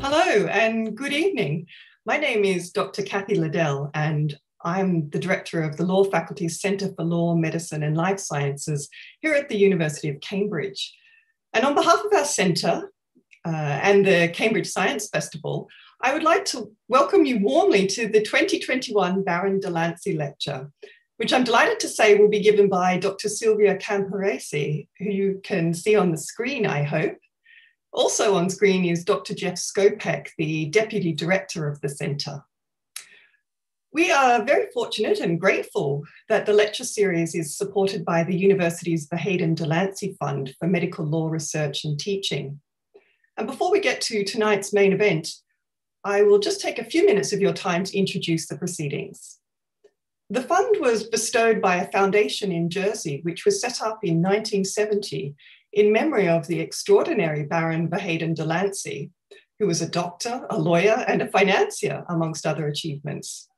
Hello and good evening. My name is Dr. Kathy Liddell, and I'm the director of the Law Faculty's Centre for Law, Medicine and Life Sciences here at the University of Cambridge. And on behalf of our centre uh, and the Cambridge Science Festival, I would like to welcome you warmly to the 2021 Baron de Lancey Lecture, which I'm delighted to say will be given by Dr. Silvia Camporesi, who you can see on the screen, I hope. Also on screen is Dr. Jeff Skopek, the Deputy Director of the Centre. We are very fortunate and grateful that the lecture series is supported by the university's Heyden de Lancey Fund for Medical Law Research and Teaching. And before we get to tonight's main event, I will just take a few minutes of your time to introduce the proceedings. The fund was bestowed by a foundation in Jersey, which was set up in 1970 in memory of the extraordinary Baron Ver Heyden de Lancey, who was a doctor, a lawyer, and a financier, amongst other achievements.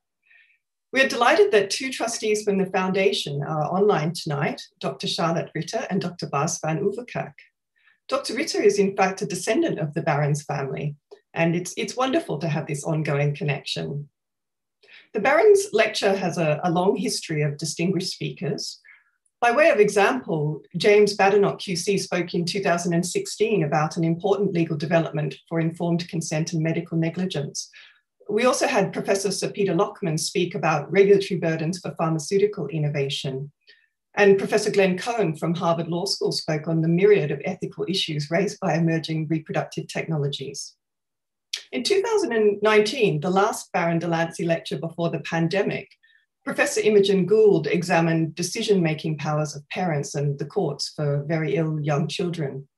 We are delighted that two trustees from the foundation are online tonight, Dr. Charlotte Ritter and Dr. Bas van Overkerk. Dr. Ritter is in fact a descendant of the Baron's family, and it's, it's wonderful to have this ongoing connection. The Baron's lecture has a, a long history of distinguished speakers, by way of example, James Badenoch QC spoke in 2016 about an important legal development for informed consent and medical negligence. We also had Professor Sir Peter Lachmann speak about regulatory burdens for pharmaceutical innovation. And Professor Glenn Cohen from Harvard Law School spoke on the myriad of ethical issues raised by emerging reproductive technologies. In 2019, the last Baron de Lancey lecture before the pandemic, Professor Imogen Goold examined decision making powers of parents and the courts for very ill young children.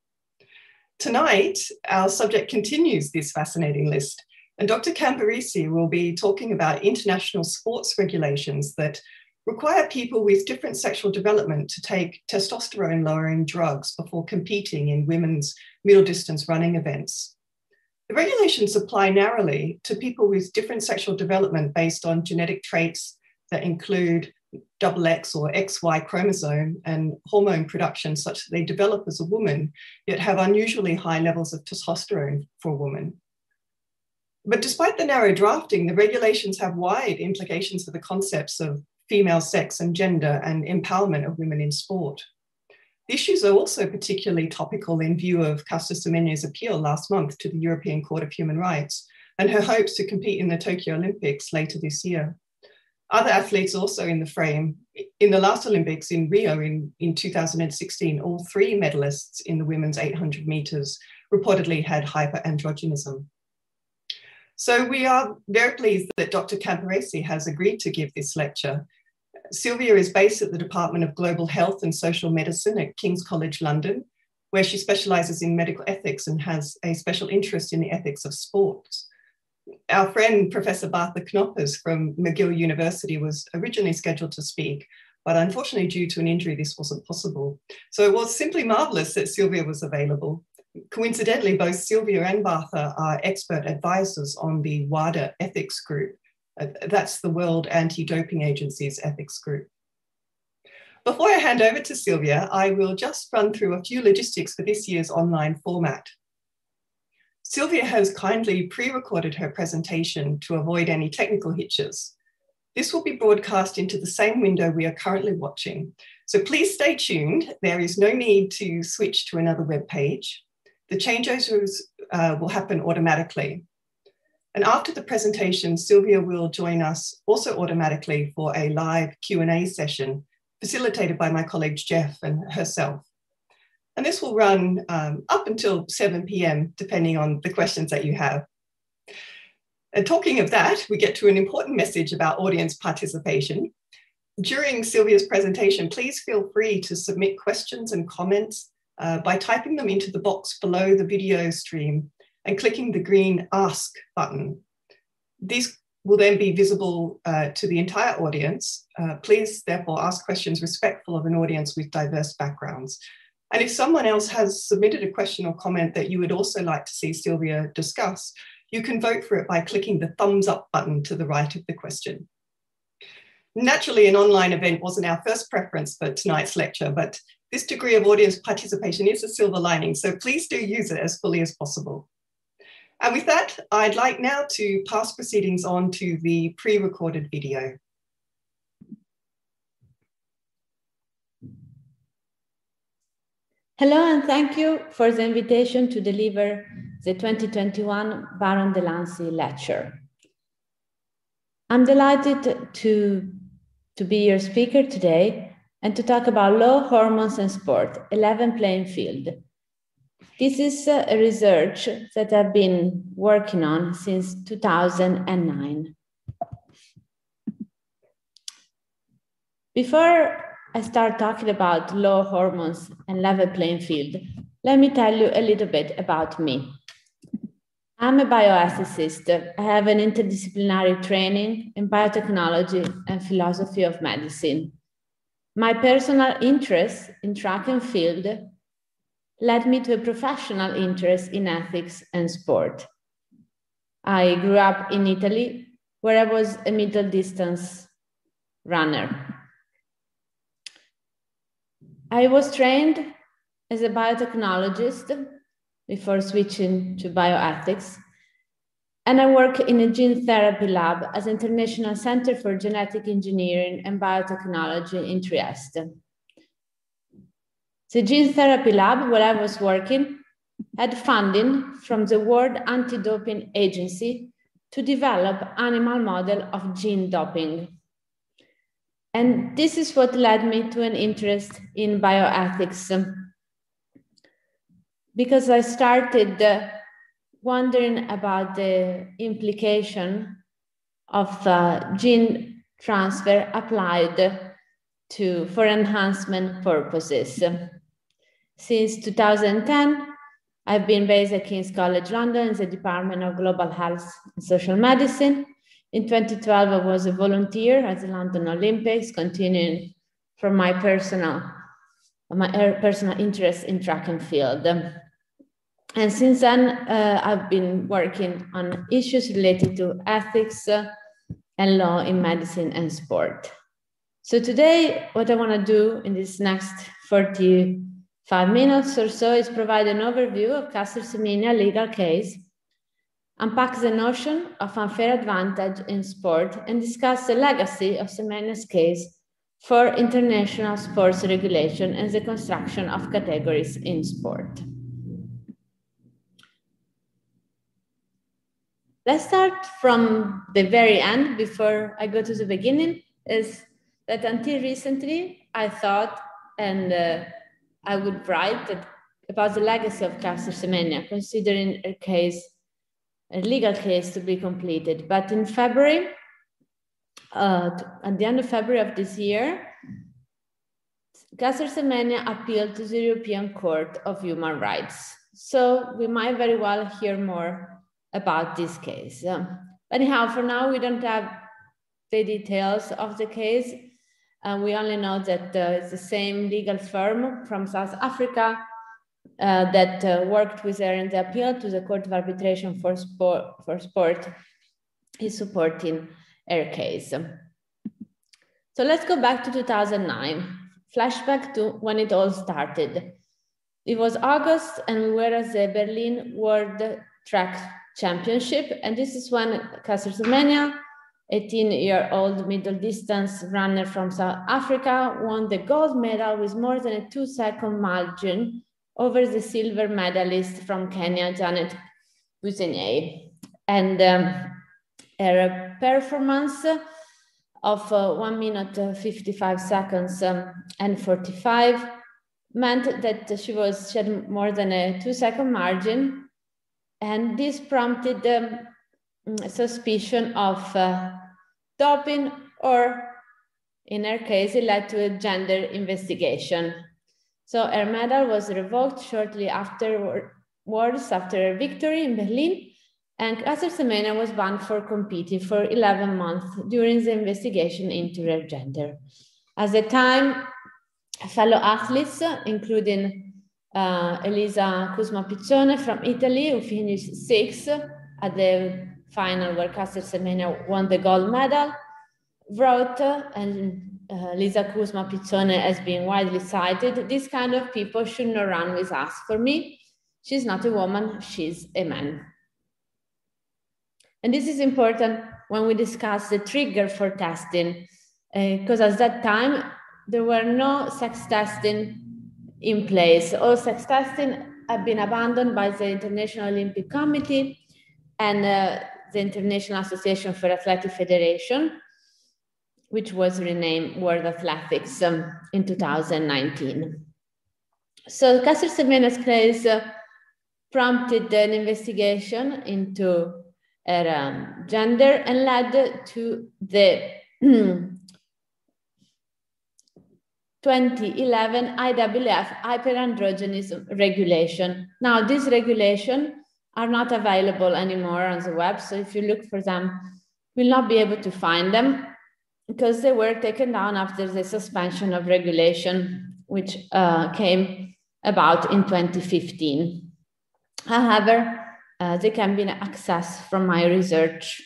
Tonight, our subject continues this fascinating list, and Dr. Camporesi will be talking about international sports regulations that require people with different sexual development to take testosterone lowering drugs before competing in women's middle distance running events. The regulations apply narrowly to people with different sexual development based on genetic traits that include double X or XY chromosome and hormone production such that they develop as a woman, yet have unusually high levels of testosterone for a woman. But despite the narrow drafting, the regulations have wide implications for the concepts of female sex and gender and empowerment of women in sport. The issues are also particularly topical in view of Caster Semenya's appeal last month to the European Court of Human Rights and her hopes to compete in the Tokyo Olympics later this year other athletes also in the frame. In the last Olympics in Rio in, in 2016, all three medalists in the women's 800 meters reportedly had hyperandrogenism. So we are very pleased that Dr. Camporesi has agreed to give this lecture. Silvia is based at the Department of Global Health and Social Medicine at King's College London, where she specializes in medical ethics and has a special interest in the ethics of sports our friend Professor Bartha Knoppers from McGill University was originally scheduled to speak, but unfortunately, due to an injury, this wasn't possible. So it was simply marvelous that Silvia was available. Coincidentally, both Silvia and Bartha are expert advisors on the WADA ethics group. Uh, that's the World Anti Doping Agency's ethics group. Before I hand over to Silvia, I will just run through a few logistics for this year's online format. Silvia has kindly pre-recorded her presentation to avoid any technical hitches. This will be broadcast into the same window we are currently watching. So please stay tuned. There is no need to switch to another web page. The changeovers uh, will happen automatically. And after the presentation, Silvia will join us also automatically for a live Q&A session facilitated by my colleagues Jeff and herself. And this will run um, up until 7 p.m., depending on the questions that you have. And talking of that, we get to an important message about audience participation. During Silvia's presentation, please feel free to submit questions and comments uh, by typing them into the box below the video stream and clicking the green Ask button. These will then be visible uh, to the entire audience. Uh, please therefore ask questions respectful of an audience with diverse backgrounds. And if someone else has submitted a question or comment that you would also like to see Silvia discuss, you can vote for it by clicking the thumbs up button to the right of the question. Naturally, an online event wasn't our first preference for tonight's lecture, but this degree of audience participation is a silver lining, so please do use it as fully as possible. And with that, I'd like now to pass proceedings on to the pre-recorded video. Hello, and thank you for the invitation to deliver the 2021 Baron de Lancey Lecture. I'm delighted to, to be your speaker today and to talk about low hormones, and sport, 11 playing field. This is a research that I've been working on since 2009. Before I start talking about low hormones and level playing field, let me tell you a little bit about me. I'm a bioethicist. I have an interdisciplinary training in biotechnology and philosophy of medicine. My personal interest in track and field led me to a professional interest in ethics and sport. I grew up in Italy, where I was a middle distance runner. I was trained as a biotechnologist before switching to bioethics. And I work in a gene therapy lab as International Center for Genetic Engineering and Biotechnology in Trieste. The gene therapy lab where I was working had funding from the World Anti-Doping Agency to develop animal model of gene doping. And this is what led me to an interest in bioethics because I started uh, wondering about the implication of uh, gene transfer applied to for enhancement purposes. Since 2010, I've been based at King's College London in the Department of Global Health and Social Medicine, in 2012, I was a volunteer at the London Olympics, continuing from my personal, my er, personal interest in track and field. And since then, uh, I've been working on issues related to ethics uh, and law in medicine and sport. So today, what I want to do in this next 45 minutes or so is provide an overview of Caster Semenya legal case unpack the notion of unfair advantage in sport, and discuss the legacy of Semenya's case for international sports regulation and the construction of categories in sport. Let's start from the very end before I go to the beginning, is that until recently, I thought and uh, I would write that, about the legacy of Caster Semenya, considering her case a legal case to be completed. But in February, uh, at the end of February of this year, Caster Semenya appealed to the European Court of Human Rights. So we might very well hear more about this case. Um, anyhow, for now, we don't have the details of the case. Uh, we only know that uh, it's the same legal firm from South Africa uh, that uh, worked with her in the appeal to the Court of Arbitration for Sport, for sport is supporting her case. So let's go back to 2009, flashback to when it all started. It was August and we were at the Berlin World Track Championship. And this is when Caster Semenya, 18 year old middle distance runner from South Africa, won the gold medal with more than a two second margin over the silver medalist from Kenya, Janet Busenay. And um, her performance of uh, 1 minute uh, 55 seconds um, and 45 meant that she was she had more than a two second margin and this prompted um, suspicion of uh, doping or in her case it led to a gender investigation so her medal was revoked shortly afterwards after her victory in Berlin, and Caster Semenya was banned for competing for 11 months during the investigation into her gender. At the time, fellow athletes, including uh, Elisa Cusma Piccione from Italy, who finished sixth at the final where Caster Semenya won the gold medal, wrote, and uh, Lisa Cusma Piccione has been widely cited, this kind of people should not run with us. For me, she's not a woman, she's a man. And this is important when we discuss the trigger for testing, because uh, at that time, there were no sex testing in place. All sex testing had been abandoned by the International Olympic Committee and uh, the International Association for Athletic Federation, which was renamed World Athletics um, in 2019. So Caster-Semenya's case uh, prompted an investigation into her um, gender and led to the 2011 IAAF hyperandrogenism regulation. Now, this regulation are not available anymore on the web. So if you look for them, you'll not be able to find them because they were taken down after the suspension of regulation, which uh, came about in 2015. However, uh, they can be accessed from my research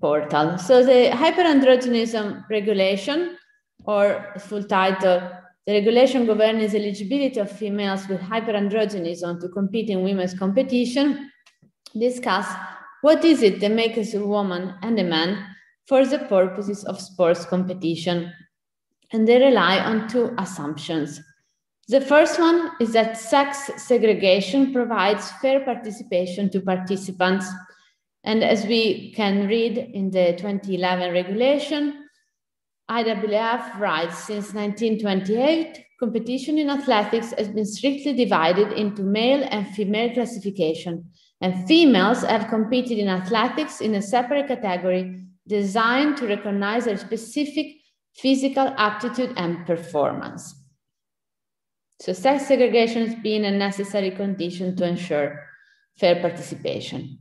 portal. So the hyperandrogenism regulation, or full title, the regulation governing the eligibility of females with hyperandrogenism to compete in women's competition, discuss what is it that makes a woman and a man for the purposes of sports competition. And they rely on two assumptions. The first one is that sex segregation provides fair participation to participants. And as we can read in the 2011 regulation, IAAF writes since 1928, competition in athletics has been strictly divided into male and female classification and females have competed in athletics in a separate category designed to recognize their specific physical aptitude and performance. So sex segregation has been a necessary condition to ensure fair participation.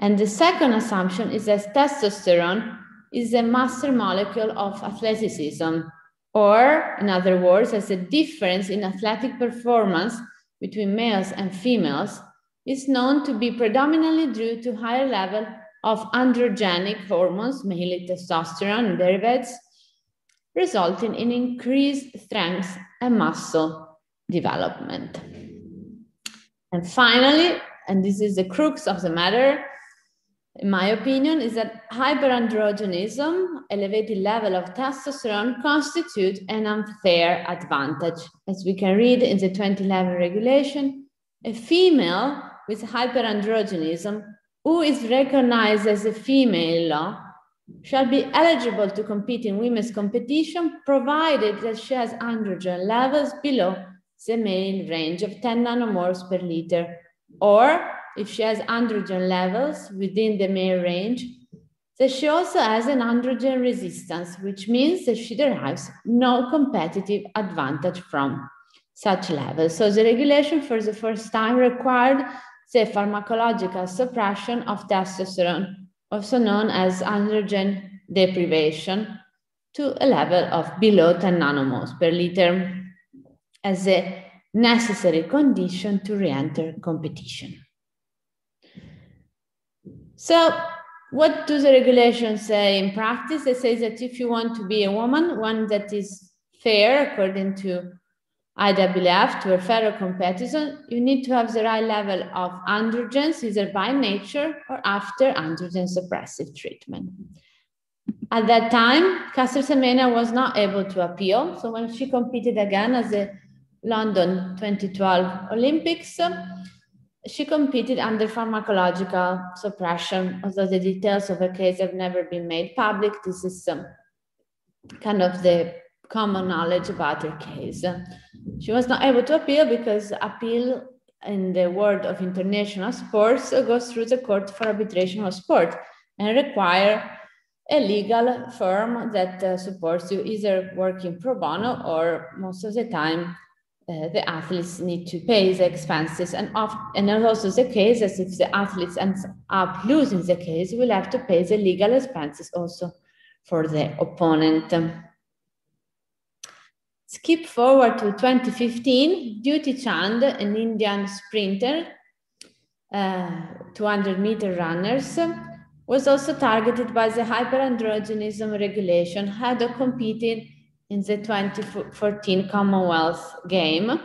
And the second assumption is that testosterone is a master molecule of athleticism, or in other words, as a difference in athletic performance between males and females is known to be predominantly due to higher level of androgenic hormones, mainly testosterone derivatives, resulting in increased strength and muscle development. And finally, and this is the crux of the matter, in my opinion, is that hyperandrogenism, elevated level of testosterone, constitute an unfair advantage. As we can read in the 2011 regulation, a female with hyperandrogenism who is recognized as a female uh, shall be eligible to compete in women's competition provided that she has androgen levels below the male range of 10 nanomoles per liter, or if she has androgen levels within the male range, that she also has an androgen resistance, which means that she derives no competitive advantage from such levels. So the regulation for the first time required the pharmacological suppression of testosterone, also known as androgen deprivation, to a level of below 10 nanomoles per liter as a necessary condition to re-enter competition. So what do the regulations say in practice? They say that if you want to be a woman, one that is fair according to IAAF to a fellow competition, you need to have the right level of androgens, either by nature or after androgen suppressive treatment. At that time, Caster-Semenya was not able to appeal. So when she competed again at the London 2012 Olympics, she competed under pharmacological suppression, although the details of her case have never been made public. This is some kind of the common knowledge about her case. She was not able to appeal because appeal in the world of international sports goes through the court for arbitration of sport and require a legal firm that uh, supports you either working pro bono or most of the time uh, the athletes need to pay the expenses and, of, and also the case as if the athletes ends up losing the case will have to pay the legal expenses also for the opponent. Skip forward to 2015, Dutee Chand, an Indian sprinter, uh, 200 meter runners, was also targeted by the hyperandrogenism regulation had competed in the 2014 Commonwealth game.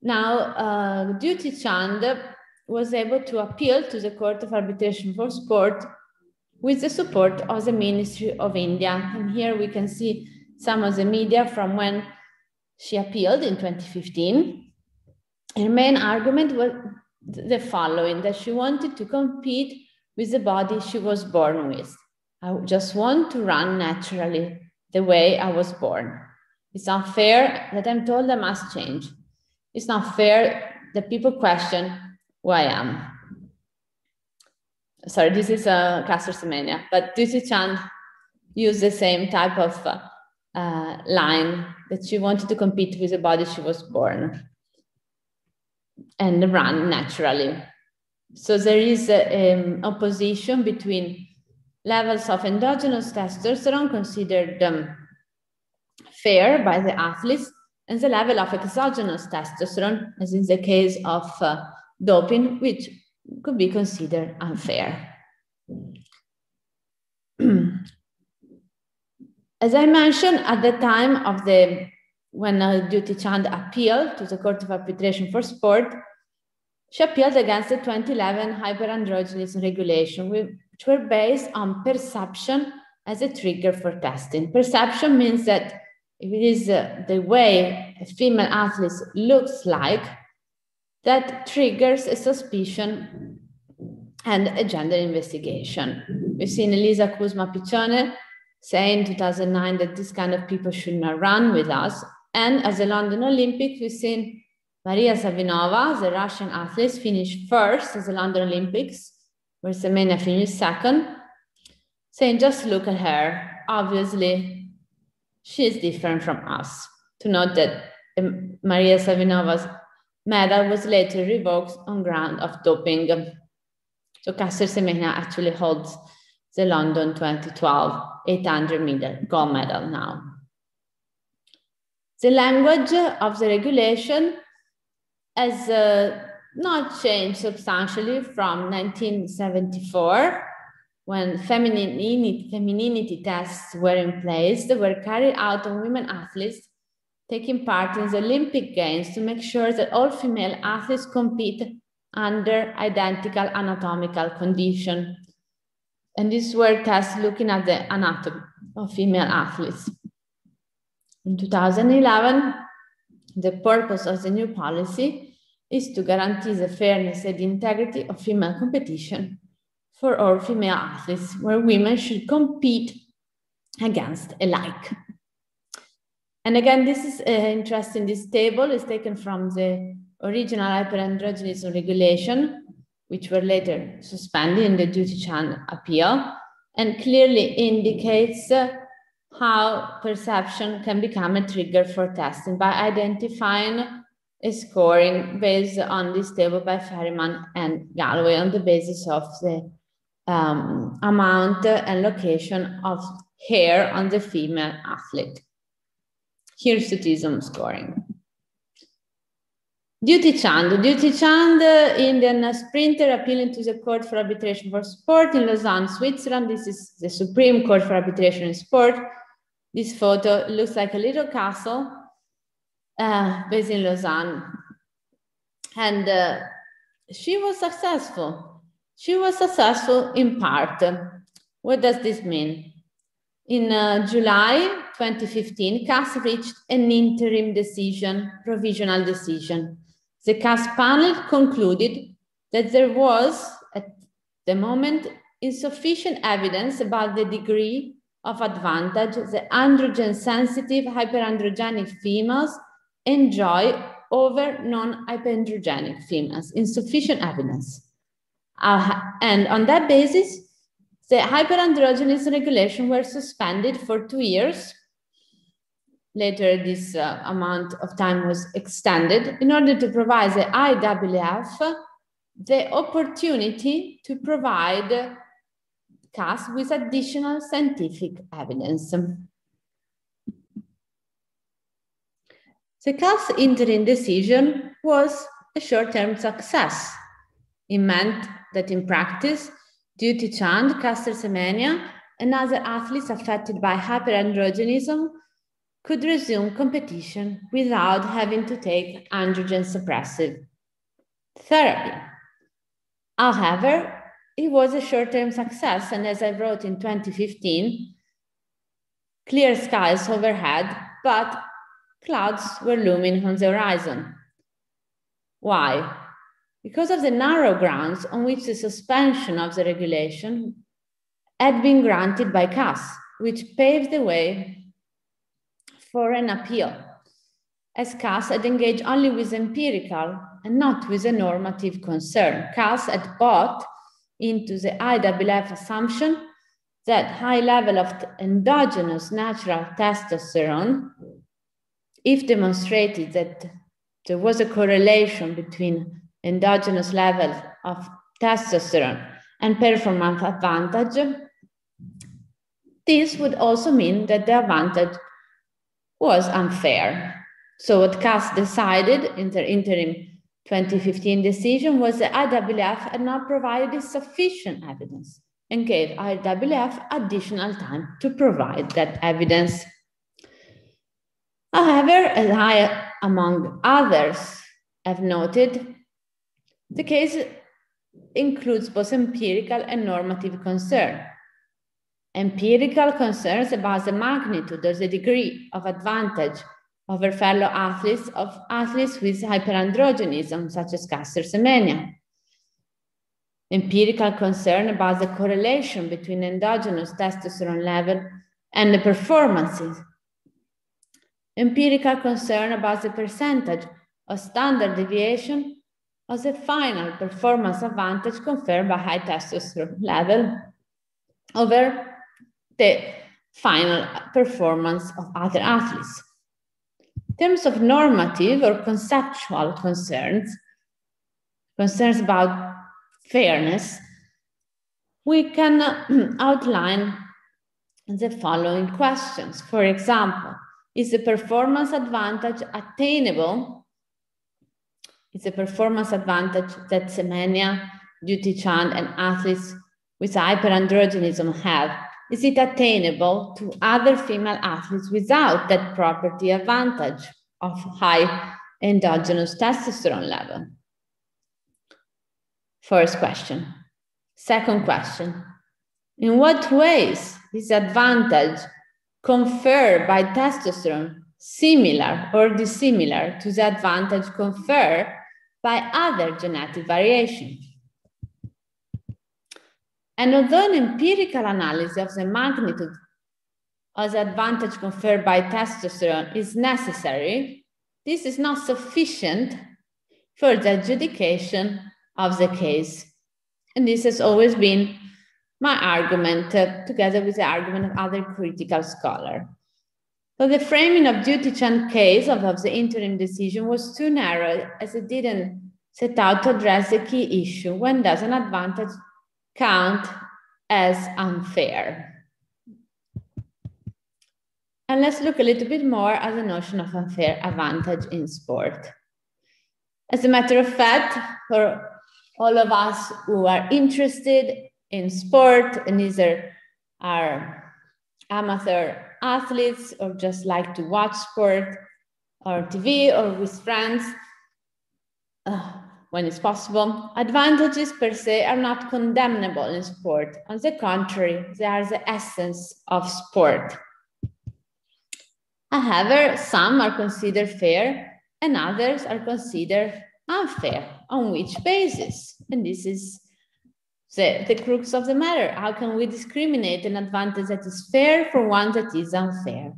Now, uh, Dutee Chand was able to appeal to the Court of Arbitration for Sport with the support of the Ministry of India. And here we can see some of the media from when she appealed in 2015. Her main argument was the following, that she wanted to compete with the body she was born with. I just want to run naturally the way I was born. It's not fair that I'm told I must change. It's not fair that people question who I am. Sorry, this is a uh, Caster Semenya, but Dutee Chand used the same type of uh, uh, line that she wanted to compete with the body she was born and run naturally. So there is an opposition between levels of endogenous testosterone considered um, fair by the athletes and the level of exogenous testosterone, as in the case of uh, doping, which could be considered unfair. as I mentioned, at the time of the when uh, Dutee Chand appealed to the Court of Arbitration for Sport, she appealed against the 2011 hyperandrogenism regulation, which were based on perception as a trigger for testing. Perception means that if it is uh, the way a female athlete looks like, that triggers a suspicion and a gender investigation. We've seen Elisa Cusma Piccione say in 2009 that this kind of people should not run with us. And as a London Olympic, we've seen Maria Savinova, the Russian athlete, finish first at the London Olympics, where Semenya finished second, saying, just look at her. Obviously, she's different from us. To note that um, Maria Savinova's medal was later revoked on ground of doping. So Caster Semenya actually holds the London 2012 800 meter gold medal now. The language of the regulation has uh, not changed substantially from 1974 when femininity, femininity tests were in place that were carried out on women athletes taking part in the Olympic Games to make sure that all female athletes compete under identical anatomical condition. And these were tests looking at the anatomy of female athletes. In 2011, the purpose of the new policy is to guarantee the fairness and integrity of female competition for all female athletes, where women should compete against alike. And again, this is uh, interesting. This table is taken from the original hyperandrogenism regulation, which were later suspended in the Dutee Chand appeal, and clearly indicates uh, how perception can become a trigger for testing by identifying a scoring based on this table by Ferriman and Gallwey on the basis of the um, amount and location of hair on the female athlete. Here's the scoring. Dutee Chand. Dutee Chand, Indian sprinter appealing to the Court for Arbitration for Sport in Lausanne, Switzerland. This is the Supreme Court for Arbitration in Sport. This photo looks like a little castle uh, based in Lausanne. And uh, she was successful. She was successful in part. What does this mean? In uh, July 2015, CAS reached an interim decision, provisional decision. The CAS panel concluded that there was, at the moment, insufficient evidence about the degree of advantage the androgen sensitive hyperandrogenic females enjoy over non-hyperandrogenic females, insufficient evidence. Uh, and on that basis, the hyperandrogenism regulation were suspended for two years. Later, this uh, amount of time was extended in order to provide the IAAF the opportunity to provide CAS with additional scientific evidence. The CAS interim decision was a short-term success. It meant that in practice, Dutee Chand, Caster Semenya, and other athletes affected by hyperandrogenism could resume competition without having to take androgen suppressive therapy. However, it was a short-term success, and as I wrote in 2015, clear skies overhead, but clouds were looming on the horizon. Why? Because of the narrow grounds on which the suspension of the regulation had been granted by CAS, which paved the way for an appeal, as CAS had engaged only with empirical and not with a normative concern. CAS had bought into the IAAF assumption that high level of endogenous natural testosterone, if demonstrated that there was a correlation between endogenous level of testosterone and performance advantage, this would also mean that the advantage was unfair. So what CAS decided in their interim 2015 decision was that IAAF had not provided sufficient evidence and gave IAAF additional time to provide that evidence. However, as I, among others, have noted, the case includes both empirical and normative concern empirical concerns about the magnitude or the degree of advantage over fellow athletes of athletes with hyperandrogenism, such as Caster Semenya. Empirical concern about the correlation between endogenous testosterone level and the performances. Empirical concern about the percentage of standard deviation of the final performance advantage conferred by high testosterone level over the final performance of other athletes. In terms of normative or conceptual concerns, concerns about fairness, we can outline the following questions. For example, is the performance advantage attainable? Is the performance advantage that Semenya, Dutee Chand, and athletes with hyperandrogenism have is it attainable to other female athletes without that property advantage of high endogenous testosterone level? First question. Second question. In what ways is advantage conferred by testosterone similar or dissimilar to the advantage conferred by other genetic variations? And although an empirical analysis of the magnitude of the advantage conferred by testosterone is necessary, this is not sufficient for the adjudication of the case. And this has always been my argument, uh, together with the argument of other critical scholars. So the framing of Dutee Chand case of, of the interim decision was too narrow as it didn't set out to address the key issue. When does an advantage count as unfair. And let's look a little bit more at the notion of unfair advantage in sport. As a matter of fact, for all of us who are interested in sport and either are amateur athletes or just like to watch sport or TV or with friends, uh, when it's possible. Advantages per se are not condemnable in sport. On the contrary, they are the essence of sport. However, some are considered fair and others are considered unfair. On which basis? And this is the, the crux of the matter. How can we discriminate an advantage that is fair from one that is unfair?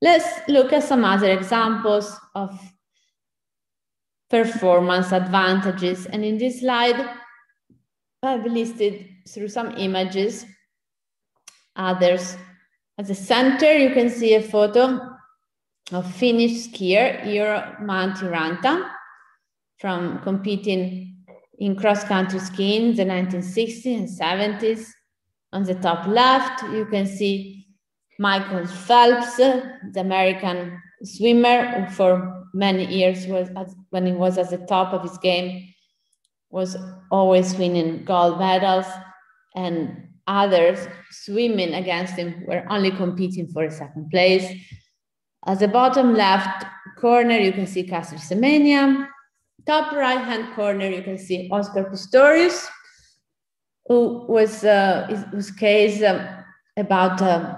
Let's look at some other examples of performance advantages. And in this slide, I've listed through some images, others. At the center, you can see a photo of Finnish skier Eero Mäntyranta from competing in cross-country skiing in the 1960s and 70s. On the top left, you can see Michael Phelps, the American swimmer for many years was when he was at the top of his game was always winning gold medals and others swimming against him were only competing for a second place. At the bottom left corner, you can see Caster Semenya. Top right hand corner, you can see Oscar Pistorius, who was uh, case um, about um,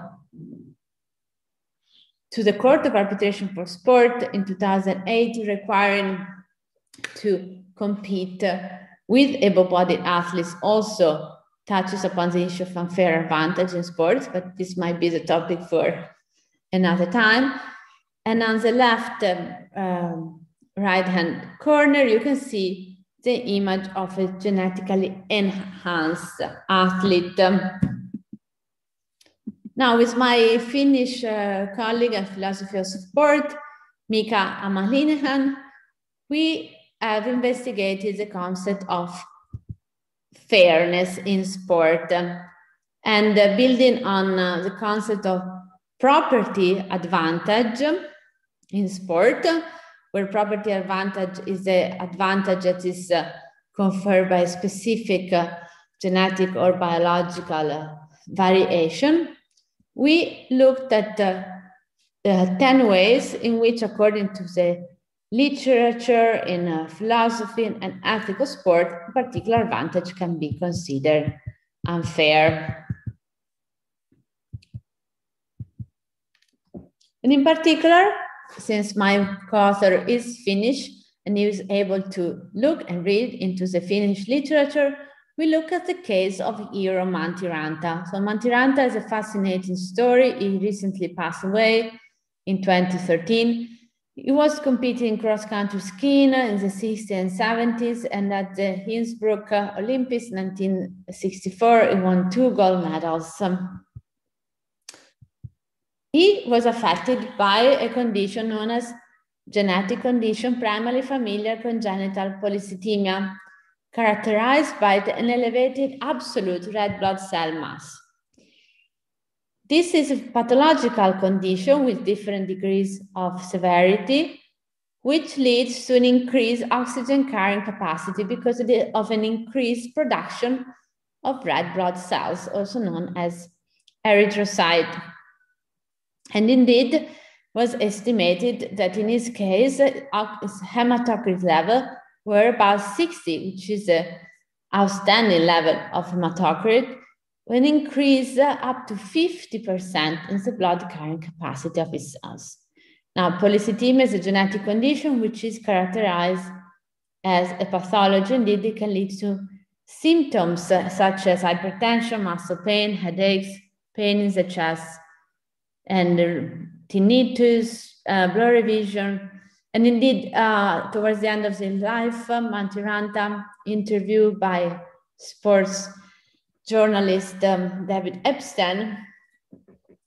to the Court of Arbitration for Sport in 2008, requiring to compete with able-bodied athletes also touches upon the issue of unfair advantage in sports, but this might be the topic for another time. And on the left um, um, right-hand corner, you can see the image of a genetically enhanced athlete. Now, with my Finnish uh, colleague and philosophy of sport, Mika Hämäläinen, we have investigated the concept of fairness in sport and uh, building on uh, the concept of property advantage in sport, where property advantage is the advantage that is uh, conferred by specific uh, genetic or biological uh, variation. We looked at uh, 10 ways in which, according to the literature, in uh, philosophy, and ethical sport, a particular advantage can be considered unfair. And in particular, since my co-author is Finnish and he was able to look and read into the Finnish literature, we look at the case of Eero Mäntyranta. So Mäntyranta is a fascinating story. He recently passed away in 2013. He was competing cross-country skiing in the 60s and 70s, and at the Innsbruck Olympics 1964, he won two gold medals. Um, he was affected by a condition known as genetic condition, primarily familial congenital polycythemia, characterized by an elevated absolute red blood cell mass. This is a pathological condition with different degrees of severity, which leads to an increased oxygen carrying capacity because of an increased production of red blood cells, also known as erythrocyte. And indeed, was estimated that in his case, uh, his hematocrit level were about 60, which is an outstanding level of hematocrit, an increase up to 50% in the blood carrying capacity of his cells. Now, polycythemia is a genetic condition which is characterized as a pathology. Indeed, it can lead to symptoms such as hypertension, muscle pain, headaches, pain in the chest, and tinnitus, uh, blurry vision. And indeed, uh, towards the end of his life, uh, Mäntyranta, interviewed by sports journalist um, David Epstein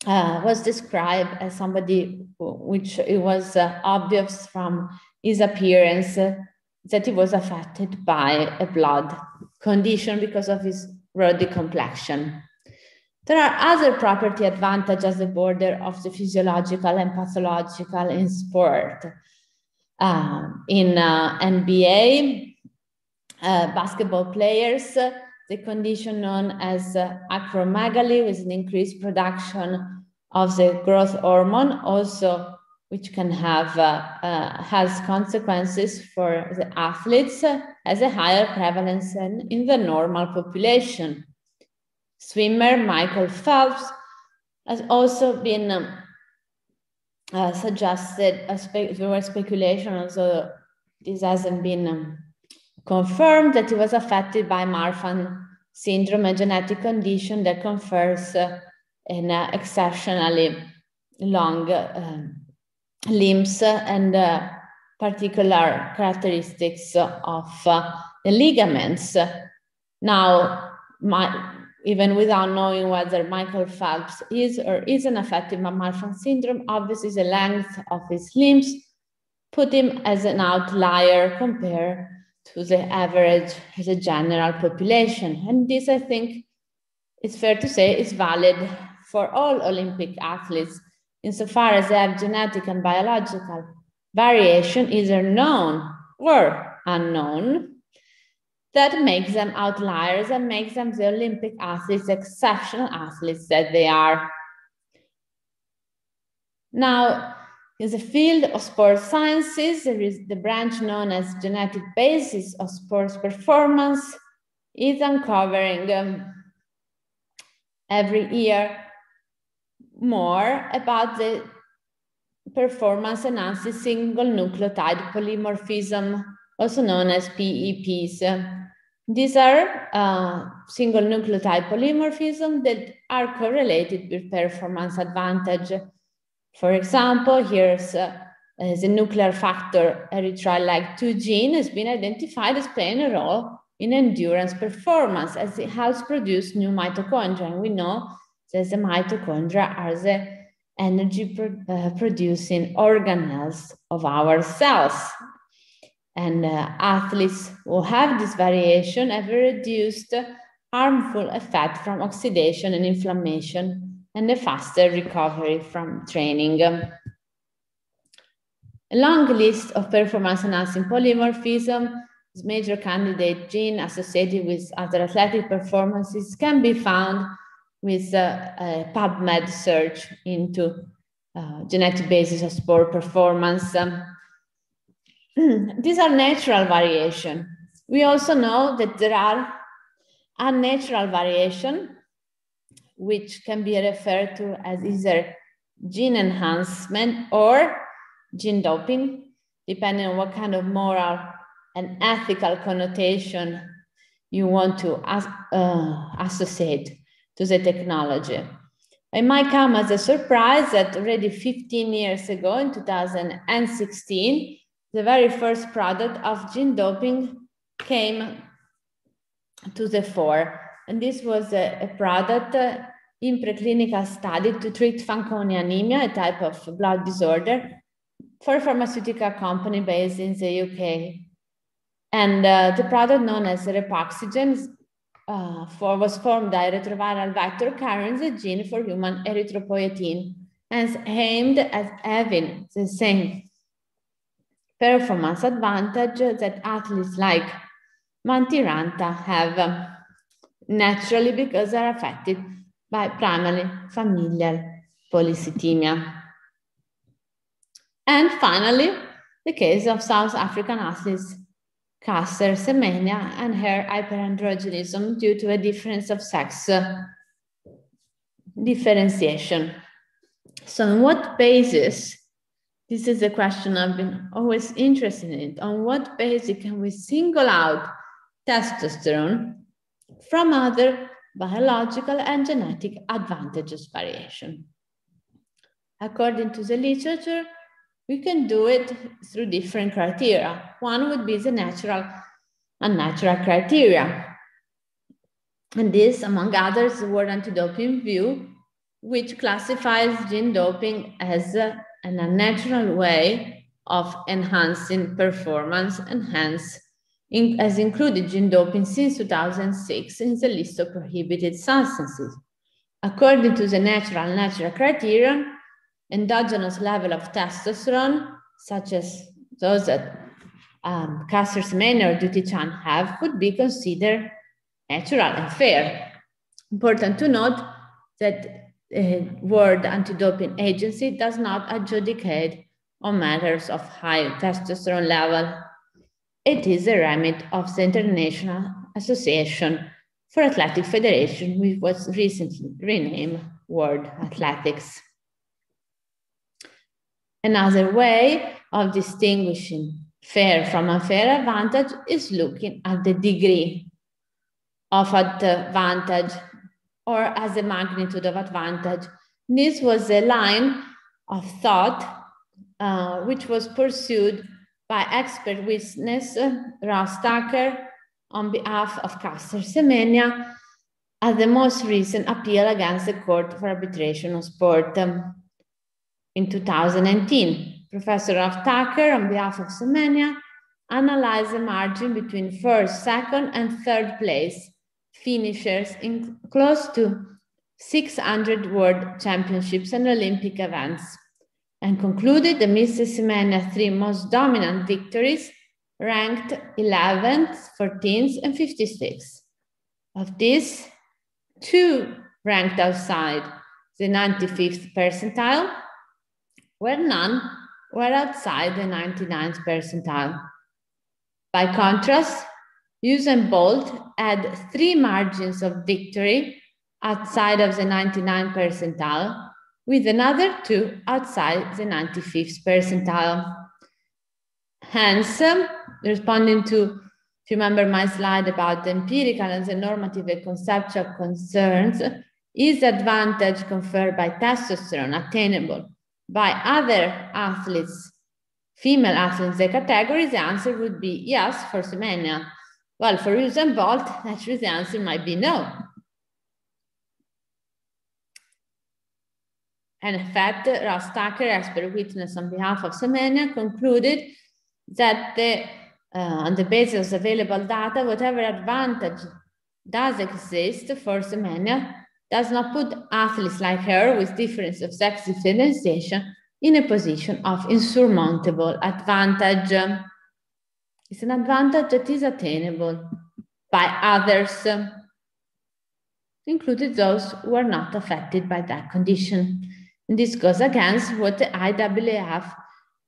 uh, was described as somebody which it was uh, obvious from his appearance uh, that he was affected by a blood condition because of his ruddy complexion. There are other property advantages at the border of the physiological and pathological in sport. Um, in uh, NBA, uh, basketball players the condition known as uh, acromegaly with an increased production of the growth hormone also which can have uh, uh, has consequences for the athletes uh, as a higher prevalence than in the normal population. Swimmer Michael Phelps has also been um, uh, suggested, there was speculation, although this hasn't been um, confirmed that he was affected by Marfan syndrome, a genetic condition that confers uh, an uh, exceptionally long uh, limbs and uh, particular characteristics of uh, the ligaments. Now, my, even without knowing whether Michael Phelps is or isn't affected by Marfan syndrome, obviously the length of his limbs put him as an outlier compared to the average, the general population. And this, I think, it's fair to say is valid for all Olympic athletes insofar as they have genetic and biological variation, either known or unknown. That makes them outliers and makes them the Olympic athletes, exceptional athletes that they are. Now, in the field of sports sciences, there is the branch known as genetic basis of sports performance is uncovering um, every year more about the performance enhancing single nucleotide polymorphism, also known as PEPs. These are uh, single nucleotide polymorphisms that are correlated with performance advantage. For example, here's uh, the nuclear factor erythroid-like-2 gene has been identified as playing a role in endurance performance as it helps produce new mitochondria. And we know that the mitochondria are the energy pro uh, producing organelles of our cells. And uh, athletes who have this variation have a reduced harmful effect from oxidation and inflammation and a faster recovery from training. A long list of performance enhancing polymorphism major candidate gene associated with other athletic performances can be found with a, a PubMed search into uh, genetic basis of sport performance. Um, these are natural variation. We also know that there are unnatural variation, which can be referred to as either gene enhancement or gene doping, depending on what kind of moral and ethical connotation you want to uh, associate to the technology. It might come as a surprise that already 15 years ago, in 2016, the very first product of gene doping came to the fore. And this was a, a product uh, in preclinical study to treat Fanconi anemia, a type of blood disorder, for a pharmaceutical company based in the UK. And uh, the product known as Repoxygen uh, for, was formed by retroviral vector carrying the gene for human erythropoietin, and aimed at having the same performance advantage that athletes like Mäntyranta have um, naturally because they're affected by primary familial polycythemia. And finally, the case of South African athletes Caster Semenya and her hyperandrogenism due to a difference of sex uh, differentiation. So on what basis, this is a question I've been always interested in, on what basis can we single out testosterone from other biological and genetic advantages variation? According to the literature, we can do it through different criteria. One would be the natural and natural criteria. And this, among others, the World Anti-Doping View, which classifies gene doping as a, an unnatural way of enhancing performance and hence in, has included gene doping since 2006 in the list of prohibited substances. According to the natural natural criterion, endogenous level of testosterone, such as those that um, Caster Semenya or Dutee Chand have, would be considered natural and fair. Important to note that the World Anti-Doping Agency does not adjudicate on matters of high testosterone level. It is a remit of the International Association for Athletic Federation, which was recently renamed World Athletics. Another way of distinguishing fair from unfair advantage is looking at the degree of advantage or as a magnitude of advantage. This was a line of thought uh, which was pursued by expert witness uh, on behalf of Caster Semenya at the most recent appeal against the Court for Arbitration of Sport. Um, in 2019, Professor Ross Tucker, on behalf of Semenya, analyzed the margin between first, second, and third place finishers in close to 600 world championships and Olympic events, and concluded the Mrs. Semenya's three most dominant victories ranked 11th, 14th, and 56th. Of these, two ranked outside the 95th percentile, where none were outside the 99th percentile. By contrast, Usain Bolt had three margins of victory outside of the 99th percentile, with another two outside the 95th percentile. Hence, um, responding to, if you remember my slide about the empirical and the normative and conceptual concerns, is advantage conferred by testosterone attainable by other athletes, female athletes the category? The answer would be yes for Semenya. Well, for Usain Bolt, actually the answer might be no. And in fact, Ross Tucker, expert witness on behalf of Semenya, concluded that the, uh, on the basis of available data, whatever advantage does exist for Semenya does not put athletes like her with difference of sex differentiation in a position of insurmountable advantage. It's an advantage that is attainable by others, including those who are not affected by that condition. And this goes against what the IAAF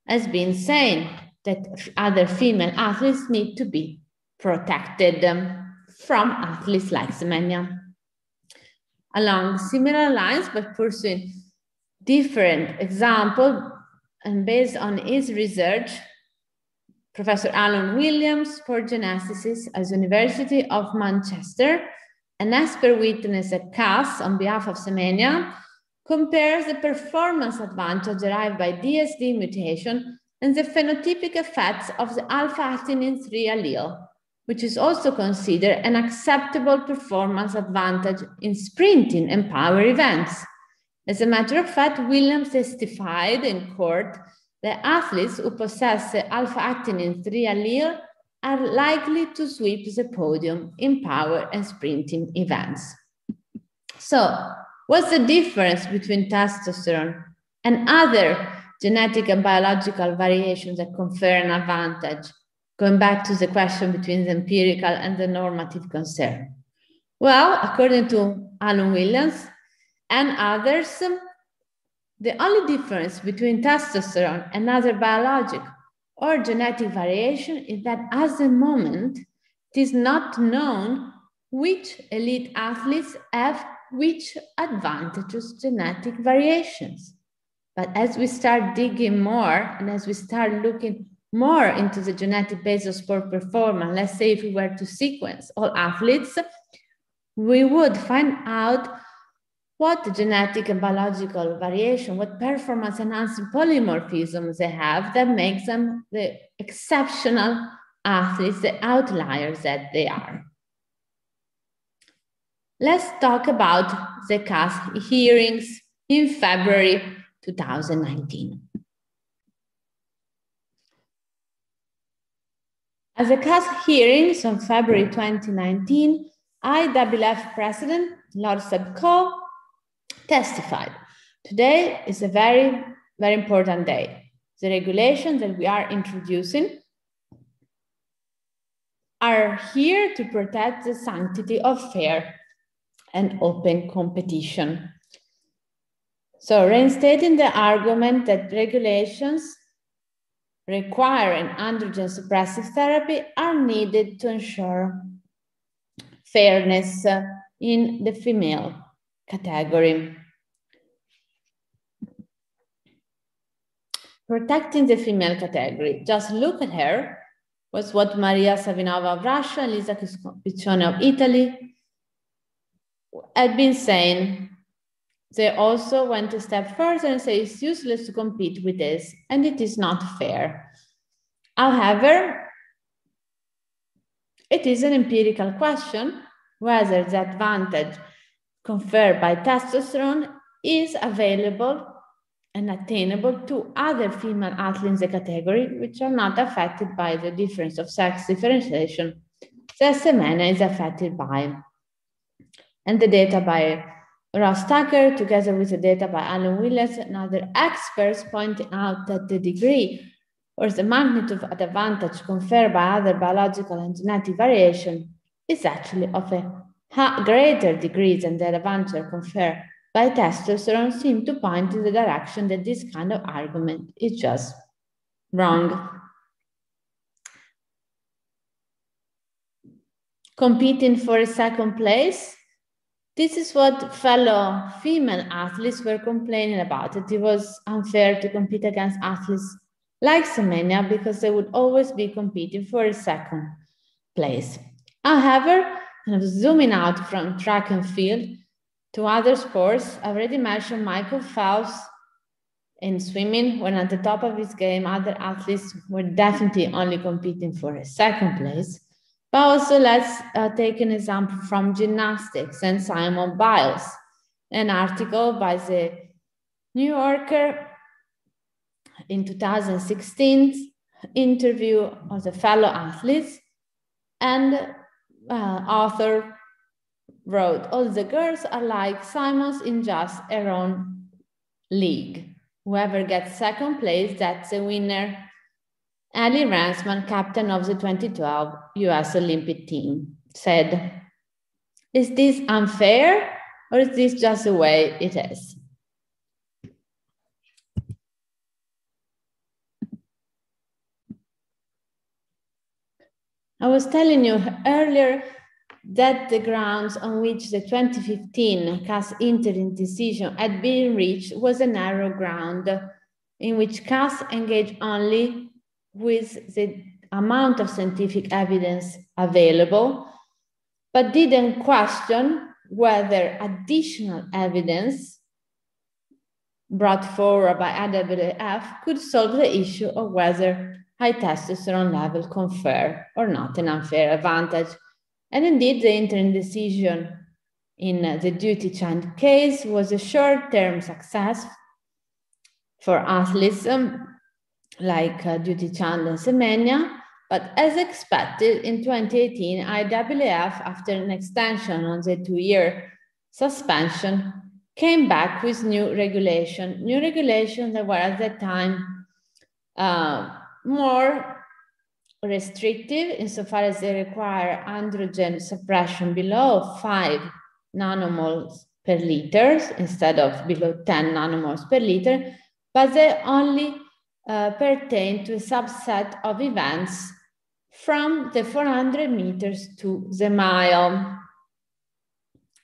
has been saying, that other female athletes need to be protected um, from athletes like Semenya. Along similar lines, but pursuing different example and based on his research, Professor Alan Williams, for geneticist at University of Manchester, an expert witness at CAS on behalf of Semenya, compares the performance advantage derived by DSD mutation and the phenotypic effects of the alpha-actinin 3 allele, which is also considered an acceptable performance advantage in sprinting and power events. As a matter of fact, Williams testified in court that athletes who possess the alpha-actinin 3 allele are likely to sweep the podium in power and sprinting events. So, what's the difference between testosterone and other genetic and biological variations that confer an advantage? Going back to the question between the empirical and the normative concern. Well, according to Alan Williams and others, the only difference between testosterone and other biologic or genetic variation is that at the moment, it is not known which elite athletes have which advantages genetic variations. But as we start digging more and as we start looking more into the genetic base of sport performance, let's say if we were to sequence all athletes, we would find out what genetic and biological variation, what performance enhancing polymorphisms they have that makes them the exceptional athletes, the outliers that they are. Let's talk about the CAS hearings in February 2019. At the CAS hearings on February 2019, IAAF President Lord Seb Coe testified. Today is a very, very important day. The regulations that we are introducing are here to protect the sanctity of fair and open competition. So reinstating the argument that regulations requiring androgen suppressive therapy are needed to ensure fairness in the female category. Protecting the female category, just look at her, was what Maria Savinova of Russia and Lisa Piccione of Italy had been saying they also went a step further and say it's useless to compete with this and it is not fair. However, it is an empirical question whether the advantage conferred by testosterone is available and attainable to other female athletes in the category, which are not affected by the difference of sex differentiation that Semenya is affected by. And the data by Ross Tucker, together with the data by Alan Williams and other experts, point out that the degree or the magnitude of advantage conferred by other biological and genetic variation is actually of a greater degree than the advantage conferred by testosterone seem to point in the direction that this kind of argument is just wrong. Competing for a second place, this is what fellow female athletes were complaining about. That it was unfair to compete against athletes like Semenya because they would always be competing for a second place. However, kind of zooming out from track and field to other sports, I've already mentioned Michael Phelps in swimming, when at the top of his game, other athletes were definitely only competing for a second place. But also let's uh, take an example from gymnastics and Simone Biles, an article by the New Yorker in 2016 interview of the fellow athletes and uh, author wrote, all the girls are like Simone's in just their own league. Whoever gets second place, that's the winner. Aly Raisman, captain of the 2012 US Olympic team, said, Is this unfair or is this just the way it is? I was telling you earlier that the grounds on which the 2015 CAS interim decision had been reached was a narrow ground in which CAS engaged only with the amount of scientific evidence available, but didn't question whether additional evidence brought forward by IAAF could solve the issue of whether high testosterone level confer or not an unfair advantage. And indeed, the interim decision in the Dutee Chand case was a short-term success for athletes um, like uh, Dutee Chand and Semenya, but as expected in 2018, IAAF, after an extension on the two-year suspension, came back with new regulation, new regulations that were at that time uh, more restrictive insofar as they require androgen suppression below 5 nanomoles per liter instead of below 10 nanomoles per liter, but they only uh, pertain to a subset of events from the 400 meters to the mile.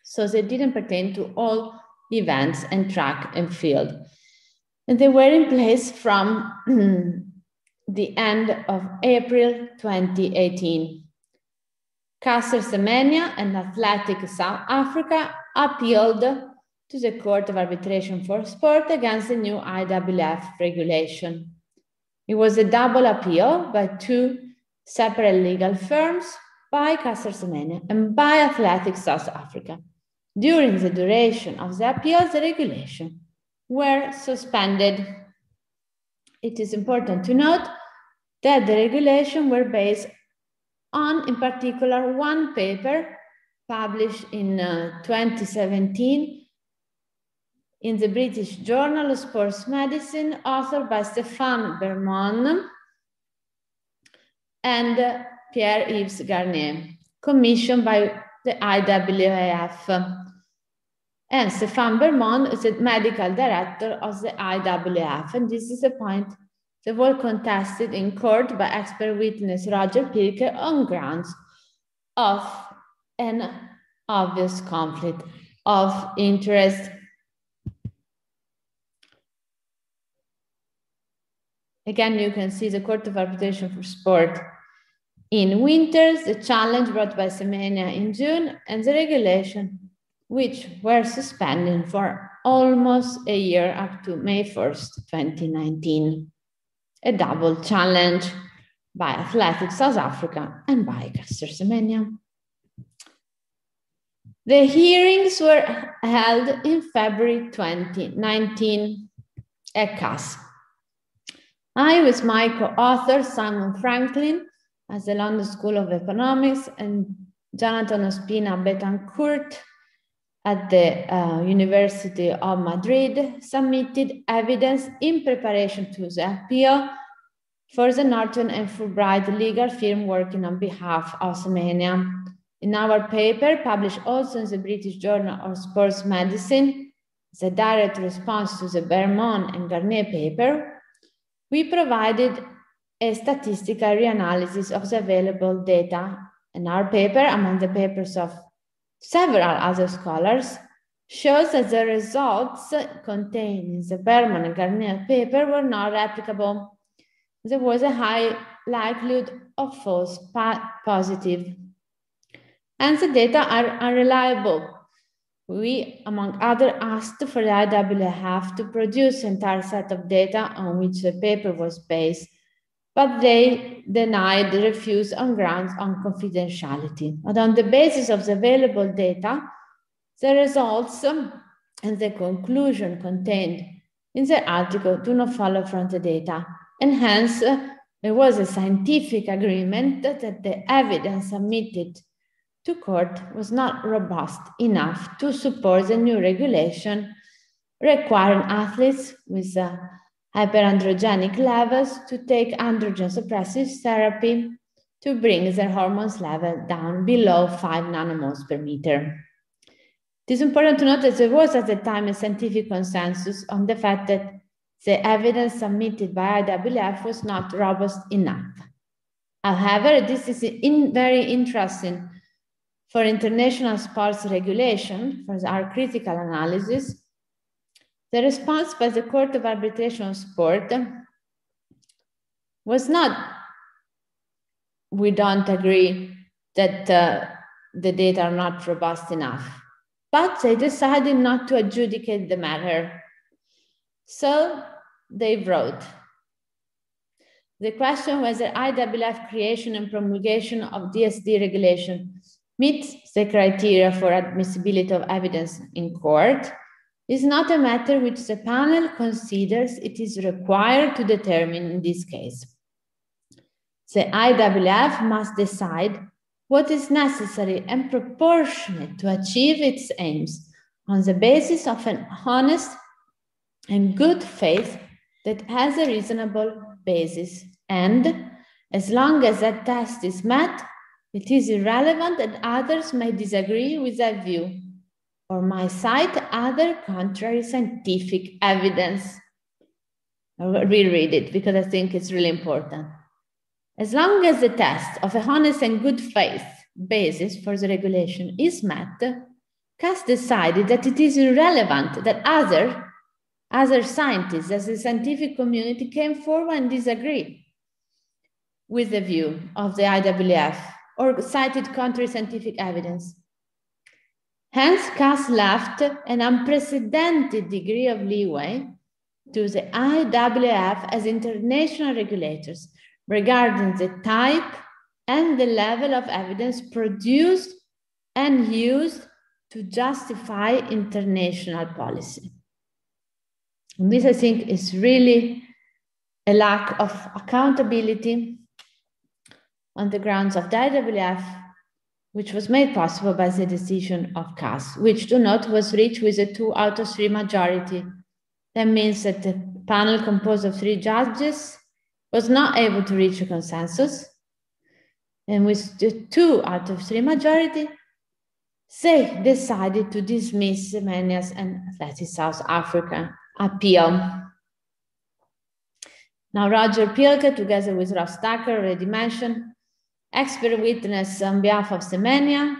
So they didn't pertain to all events and track and field. And they were in place from the end of April 2018. Caster Semenya and Athletic South Africa appealed to the Court of Arbitration for Sport against the new IAAF regulation. It was a double appeal by two separate legal firms, by Caster Semenya and by Athletic South Africa. During the duration of the appeal, the regulation were suspended it is important to note that the regulations were based on, in particular, one paper published in uh, 2017 in the British Journal of Sports Medicine, authored by Stéphane Bermon and uh, Pierre-Yves Garnier, commissioned by the IAAF. And Stéphane Bermon is the medical director of the IAAF. And this is a point that was contested in court by expert witness Roger Pielke on grounds of an obvious conflict of interest. Again, you can see the Court of Arbitration for Sport in winters, the challenge brought by Semenya in June, and the regulation which were suspended for almost a year up to May 1st, 2019. A double challenge by Athletics South Africa and by Caster Semenya. The hearings were held in February 2019 at CAS. I, with my co-author Simon Franklin, at the London School of Economics, and Jonathan Ospina Betancourt at the uh, University of Madrid submitted evidence in preparation to the appeal for the Norton and Fulbright legal firm working on behalf of Semenya. In our paper, published also in the British Journal of Sports Medicine, the direct response to the Bermon and Garnier paper, we provided a statistical reanalysis of the available data in our paper, among the papers of several other scholars, shows that the results contained in the Bermon and Garnier paper were not replicable. There was a high likelihood of false positive. and the data are unreliable. We, among other, asked for the IAAF to produce entire set of data on which the paper was based, but they denied the refuse on grounds on confidentiality. But on the basis of the available data, the results and the conclusion contained in the article do not follow from the data, and hence uh, there was a scientific agreement that the evidence submitted to court was not robust enough to support the new regulation requiring athletes with uh, hyperandrogenic levels to take androgen suppressive therapy to bring their hormones level down below 5 nanomoles per meter. It is important to note that there was at the time a scientific consensus on the fact that the evidence submitted by IAAF was not robust enough. However, this is in very interesting for international sports regulation, for our critical analysis, the response by the Court of Arbitration Sport was not, we don't agree that uh, the data are not robust enough, but they decided not to adjudicate the matter. So they wrote, the question whether IAAF creation and promulgation of DSD regulation meets the criteria for admissibility of evidence in court is not a matter which the panel considers it is required to determine in this case. The IAAF must decide what is necessary and proportionate to achieve its aims on the basis of an honest and good faith that has a reasonable basis. And as long as that test is met, it is irrelevant that others may disagree with that view or might cite other contrary scientific evidence. I'll reread it because I think it's really important. As long as the test of a honest and good faith basis for the regulation is met, CAS decided that it is irrelevant that other, other scientists as the scientific community came forward and disagreed with the view of the IAAF or cited contrary scientific evidence. Hence, CAS left an unprecedented degree of leeway to the IAAF as international regulators regarding the type and the level of evidence produced and used to justify international policy. And this, I think, is really a lack of accountability on the grounds of the IAAF, which was made possible by the decision of CAS, which to note was reached with a two out of three majority. That means that the panel composed of three judges was not able to reach a consensus. And with the two out of three majority, they decided to dismiss Semenya's and Athletic South Africa appeal. Now, Roger Pielke, together with Ross Tucker, already mentioned, expert witness on behalf of Semenya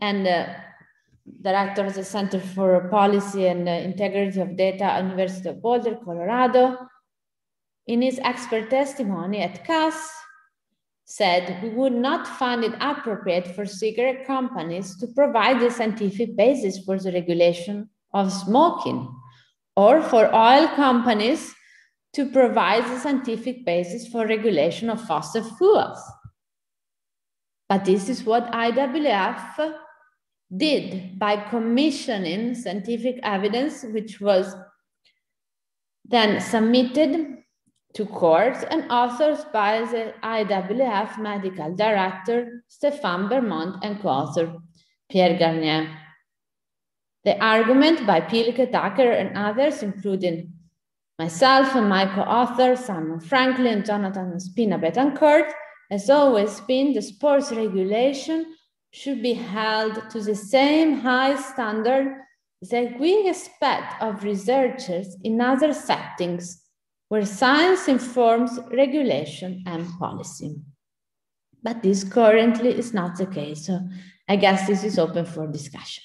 and uh, director of the Center for Policy and uh, Integrity of Data at University of Boulder, Colorado. In his expert testimony at CAS, said we would not find it appropriate for cigarette companies to provide the scientific basis for the regulation of smoking or for oil companies to provide the scientific basis for regulation of fossil fuels. But this is what IAAF did by commissioning scientific evidence, which was then submitted to courts and authored by the IAAF medical director, Stéphane Bermon, and co-author Pierre Garnier. The argument by Pielke, Tucker, and others, including Myself and my co-author, Simon Franklin Jonathan Ospina Betancourt, has always been the sports regulation should be held to the same high standard that we expect of researchers in other settings where science informs regulation and policy. But this currently is not the case, so I guess this is open for discussion.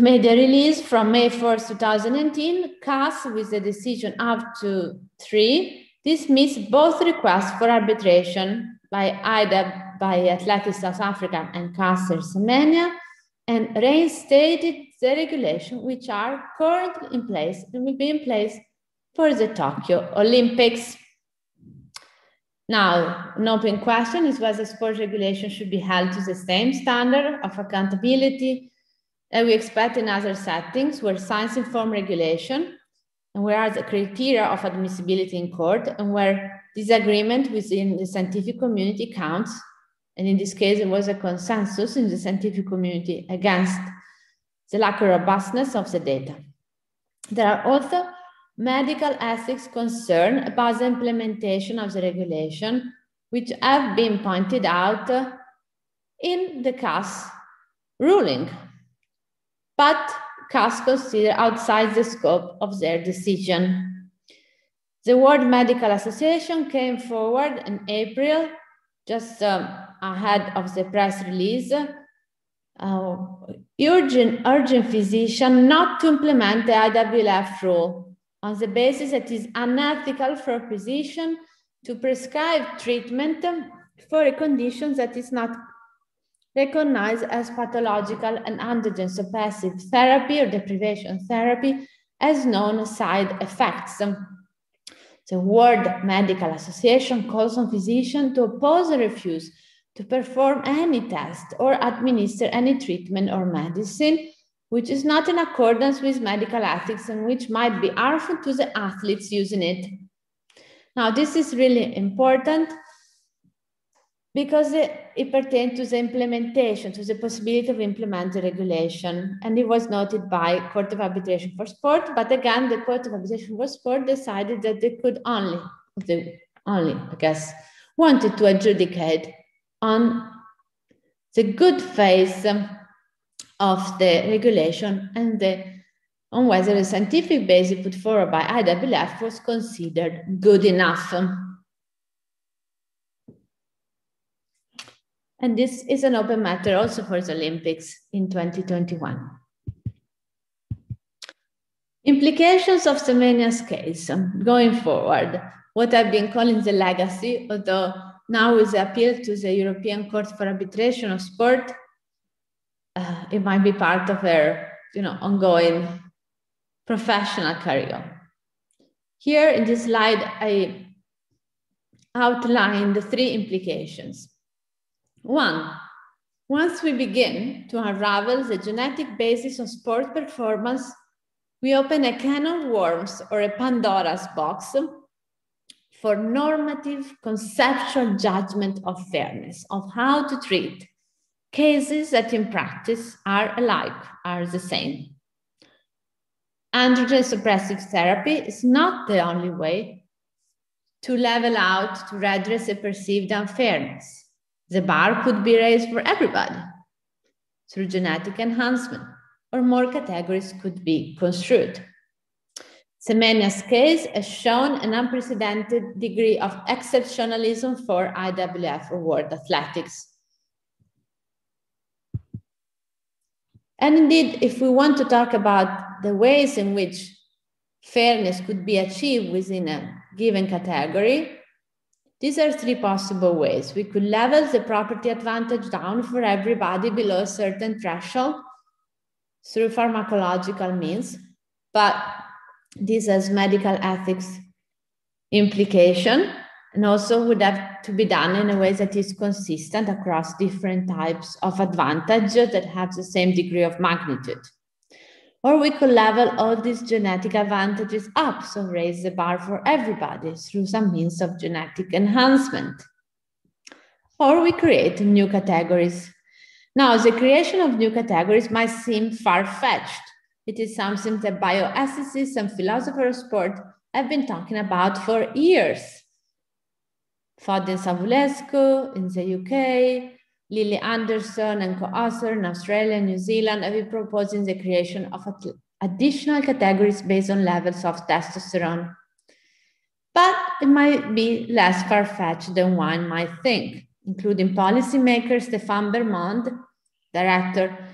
Made a release from May 1st, 2019, CAS with the decision up to three dismissed both requests for arbitration by either by Athletics South Africa and Caster Semenya and reinstated the regulation which are currently in place and will be in place for the Tokyo Olympics. Now, an open question is whether sports regulation should be held to the same standard of accountability that we expect in other settings where science informed regulation and where are the criteria of admissibility in court and where disagreement within the scientific community counts. And in this case, it was a consensus in the scientific community against the lack of robustness of the data. There are also medical ethics concern about the implementation of the regulation, which have been pointed out in the CAS ruling but CAS consider outside the scope of their decision. The World Medical Association came forward in April, just um, ahead of the press release, uh, urging, urging physicians not to implement the IAAF rule on the basis that it is unethical for a physician to prescribe treatment for a condition that is not recognized as pathological and androgen suppressive therapy or deprivation therapy as known side effects. The World Medical Association calls on physicians to oppose or refuse to perform any test or administer any treatment or medicine which is not in accordance with medical ethics and which might be harmful to the athletes using it. Now, this is really important because it, it pertained to the implementation, to the possibility of implement the regulation. And it was noted by Court of Arbitration for Sport. But again, the Court of Arbitration for Sport decided that they could only, they only, I guess, wanted to adjudicate on the good faith um, of the regulation and the, on whether the scientific basis put forward by IAAF was considered good enough. And this is an open matter also for the Olympics in 2021. Implications of Semenya's case going forward, what I've been calling the legacy, although now with the appeal to the European Court for Arbitration of Sport, uh, it might be part of her you know, ongoing professional career. Here in this slide, I outline the three implications. One, once we begin to unravel the genetic basis of sport performance, we open a can of worms or a Pandora's box for normative conceptual judgment of fairness, of how to treat cases that in practice are alike, are the same. Androgen suppressive therapy is not the only way to level out, to redress a perceived unfairness. The bar could be raised for everybody through genetic enhancement, or more categories could be construed. Semenya's case has shown an unprecedented degree of exceptionalism for IAAF or world athletics. And indeed, if we want to talk about the ways in which fairness could be achieved within a given category, these are three possible ways. We could level the property advantage down for everybody below a certain threshold through pharmacological means, but this has medical ethics implication and also would have to be done in a way that is consistent across different types of advantage that have the same degree of magnitude. Or we could level all these genetic advantages up, so raise the bar for everybody through some means of genetic enhancement. Or we create new categories. Now, the creation of new categories might seem far-fetched. It is something that bioethicists and philosophers of sport have been talking about for years. Fodin Savulescu in the UK, Lynley Anderson and co-author in Australia and New Zealand have been proposing the creation of additional categories based on levels of testosterone. But it might be less far-fetched than one might think, including policymaker Stéphane Bermon, director,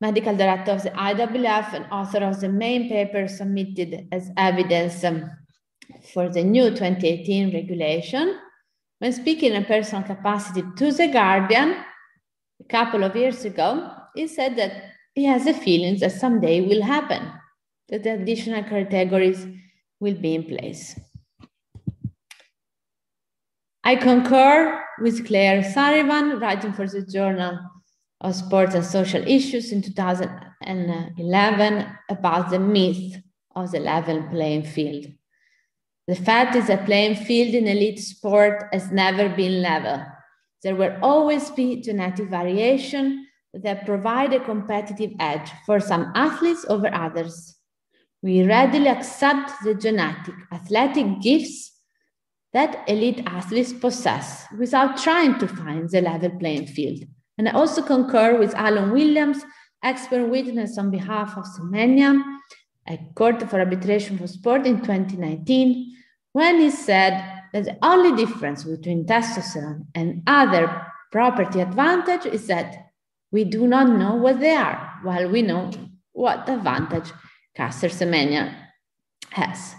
medical director of the IAAF and author of the main paper submitted as evidence um, for the new 2018 regulation, when speaking in a personal capacity to The Guardian a couple of years ago, he said that he has a feeling that someday will happen, that the additional categories will be in place. I concur with Claire Sullivan, writing for the Journal of Sports and Social Issues in 2011 about the myth of the level playing field. The fact is that playing field in elite sport has never been level. There will always be genetic variation that provide a competitive edge for some athletes over others. We readily accept the genetic athletic gifts that elite athletes possess without trying to find the level playing field. And I also concur with Alan Williams, expert witness on behalf of Semenya, a court for arbitration for sport in 2019, when he said that the only difference between testosterone and other property advantage is that we do not know what they are, while we know what advantage Caster Semenya has.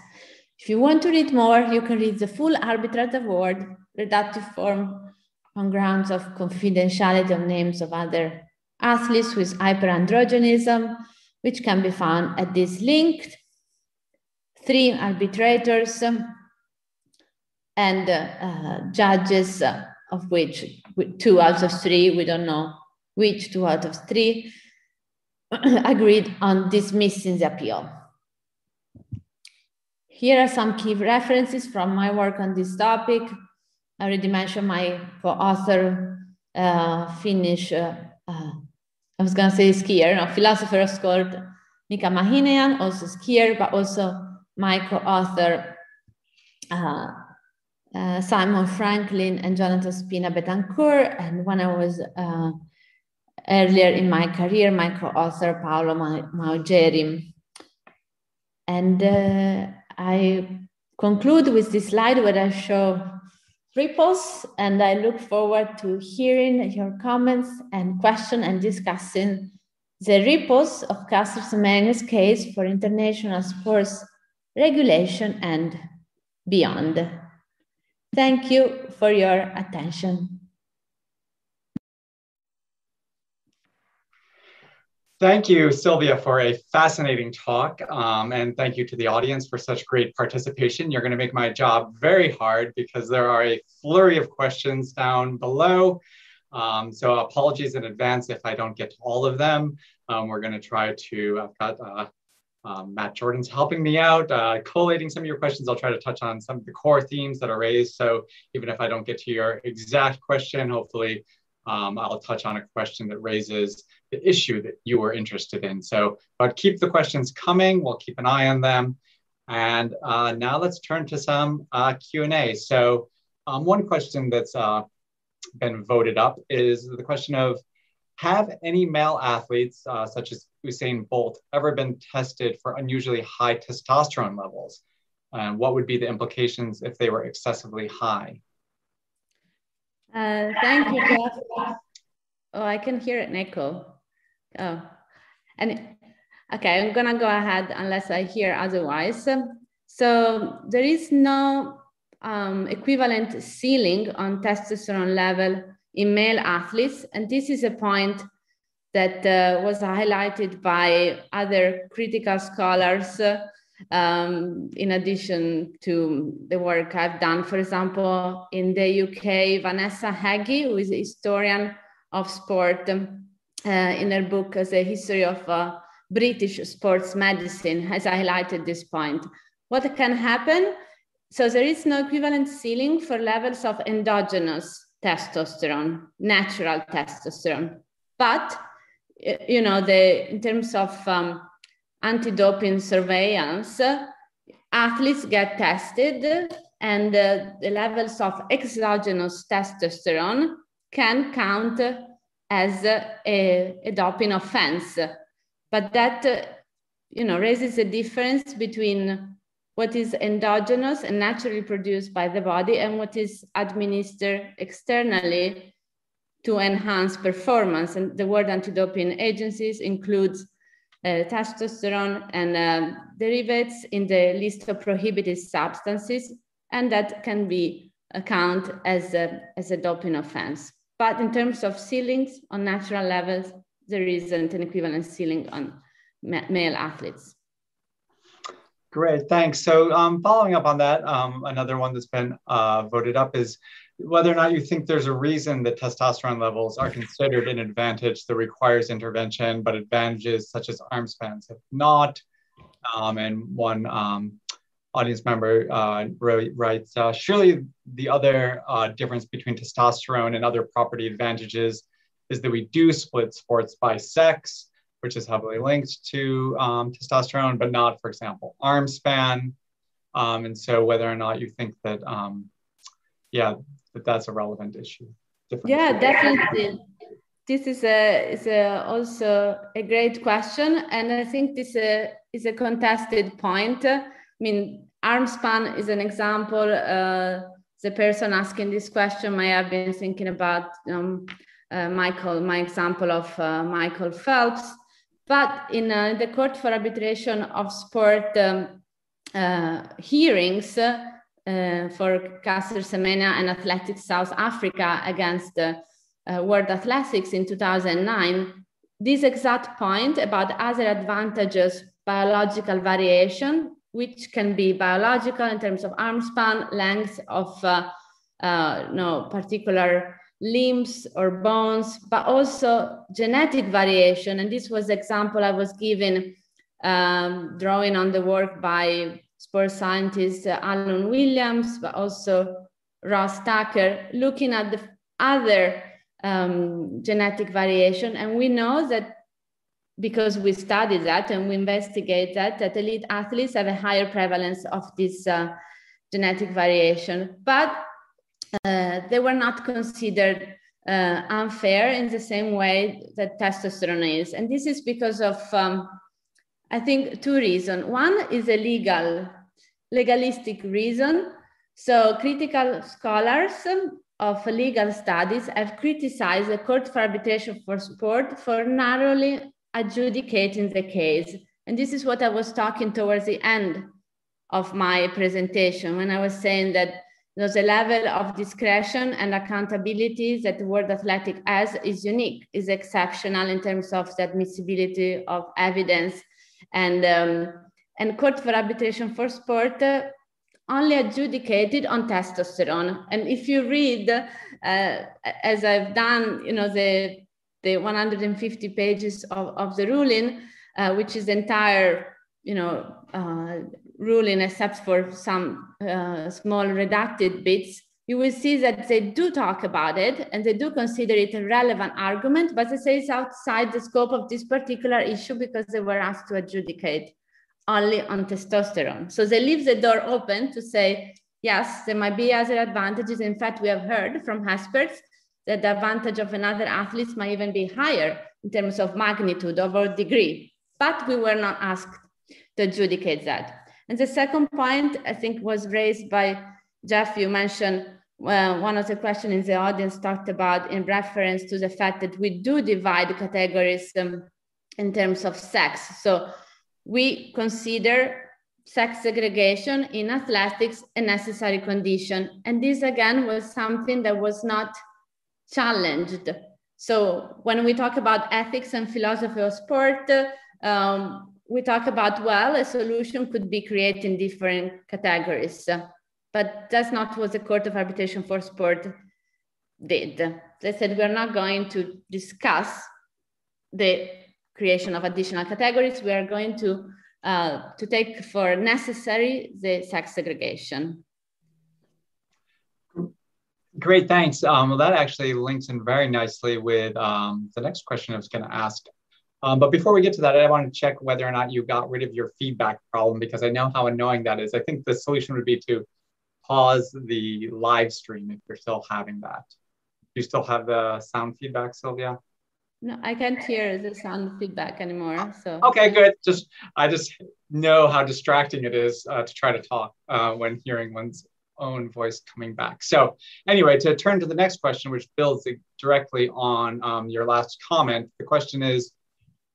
If you want to read more, you can read the full arbitrate award, redacted form on grounds of confidentiality of names of other athletes with hyperandrogenism, which can be found at this link. Three arbitrators and uh, judges, uh, of which two out of three, we don't know which two out of three, agreed on dismissing the appeal. Here are some key references from my work on this topic. I already mentioned my co-author, uh, Finnish, uh, uh, I was gonna say skier, no, philosopher of sport, Mika Hämäläinen, also skier, but also my co-author, uh, uh, Simon Franklin and Jonathan Ospina Betancourt. And when I was uh, earlier in my career, my co-author, Paolo Maugeri. And I conclude with this slide where I show ripples and I look forward to hearing your comments and questions and discussing the ripples of Caster Semenya's case for international sports regulation and beyond. Thank you for your attention. Thank you, Silvia, for a fascinating talk. Um, and thank you to the audience for such great participation. You're going to make my job very hard because there are a flurry of questions down below. Um, so apologies in advance if I don't get to all of them. Um, we're going to try to, I've got uh, um, Matt Jordan's helping me out, uh, collating some of your questions. I'll try to touch on some of the core themes that are raised. So even if I don't get to your exact question, hopefully um, I'll touch on a question that raises the issue that you were interested in. So, but keep the questions coming. We'll keep an eye on them. And uh, now let's turn to some uh, Q&A. So um, one question that's uh, been voted up is the question of, have any male athletes, uh, such as Usain Bolt, ever been tested for unusually high testosterone levels? And what would be the implications if they were excessively high? Uh, thank you, Jeff. Oh, I can hear an echo. Oh, and okay, I'm gonna go ahead unless I hear otherwise. So there is no um, equivalent ceiling on testosterone level in male athletes, and this is a point that uh, was highlighted by other critical scholars. Uh, um, in addition to the work I've done, for example, in the UK, Vanessa Heggie, who is a historian of sport, um, in her book a history of uh, British sports medicine has highlighted this point. What can happen? So there is no equivalent ceiling for levels of endogenous testosterone, natural testosterone. But you know, the in terms of um, anti-doping surveillance, athletes get tested and uh, the levels of exogenous testosterone can count as a, a doping offense. But that, uh, you know, raises a difference between what is endogenous and naturally produced by the body and what is administered externally to enhance performance. And the word anti-doping agencies includes uh, testosterone and uh, derivatives in the list of prohibited substances, and that can be account as a, as a doping offense. But in terms of ceilings on natural levels, there isn't an equivalent ceiling on ma male athletes. Great, thanks. So um, following up on that, um, another one that's been uh, voted up is whether or not you think there's a reason that testosterone levels are considered an advantage that requires intervention, but advantages such as arm spans have not. Um, and one um, audience member uh, writes, uh, surely the other uh, difference between testosterone and other property advantages is that we do split sports by sex, which is heavily linked to um, testosterone, but not, for example, arm span. Um, and so whether or not you think that, um, yeah, that that's a relevant issue. Yeah, definitely. This is a is a, also a great question, and I think this uh, is a contested point. I mean, arm span is an example. Uh, the person asking this question may have been thinking about um, uh, Michael, my example of uh, Michael Phelps. But in uh, the Court for Arbitration of Sport um, uh, hearings uh, for Caster Semenya and Athletics South Africa against World Athletics in 2009, this exact point about other advantages, biological variation, which can be biological in terms of arm span, length of uh, uh, no particular limbs or bones, but also genetic variation. And this was the example I was given um, drawing on the work by sports scientist uh, Alan Williams, but also Ross Tucker, looking at the other um, genetic variation. And we know that because we study that and we investigate that, that elite athletes have a higher prevalence of this uh, genetic variation. But uh, they were not considered uh, unfair in the same way that testosterone is. And this is because of, um, I think, two reasons. One is a legal, legalistic reason. So critical scholars of legal studies have criticized the Court for Arbitration for Sport for narrowly adjudicating the case. And this is what I was talking towards the end of my presentation when I was saying that there's a level of discretion and accountability that the World Athletic has is unique, is exceptional in terms of the admissibility of evidence. And, um, and Court for Arbitration for Sport uh, only adjudicated on testosterone. And if you read, uh, as I've done, you know, the, the 150 pages of, of the ruling, uh, which is entire, you know, uh, ruling except for some uh, small redacted bits, you will see that they do talk about it and they do consider it a relevant argument, but they say it's outside the scope of this particular issue because they were asked to adjudicate only on testosterone. So they leave the door open to say, yes, there might be other advantages. In fact, we have heard from experts that the advantage of another athlete might even be higher in terms of magnitude over degree, but we were not asked to adjudicate that. And the second point, I think, was raised by Jeff. You mentioned well, one of the questions in the audience talked about in reference to the fact that we do divide categories um, in terms of sex. So we consider sex segregation in athletics a necessary condition. And this again was something that was not challenged. So when we talk about ethics and philosophy of sport, um, we talk about, well, a solution could be created in different categories, but that's not what the Court of Arbitration for Sport did. They said we're not going to discuss the creation of additional categories. We are going to, uh, to take for necessary the sex segregation. Great, thanks. Um, well, that actually links in very nicely with um, the next question I was going to ask. Um, but before we get to that, I want to check whether or not you got rid of your feedback problem because I know how annoying that is. I think the solution would be to pause the live stream if you're still having that. Do you still have the sound feedback, Silvia? No, I can't hear the sound feedback anymore. So okay, good. Just I just know how distracting it is uh, to try to talk uh, when hearing one's own voice coming back. So anyway, to turn to the next question, which builds directly on um, your last comment, the question is,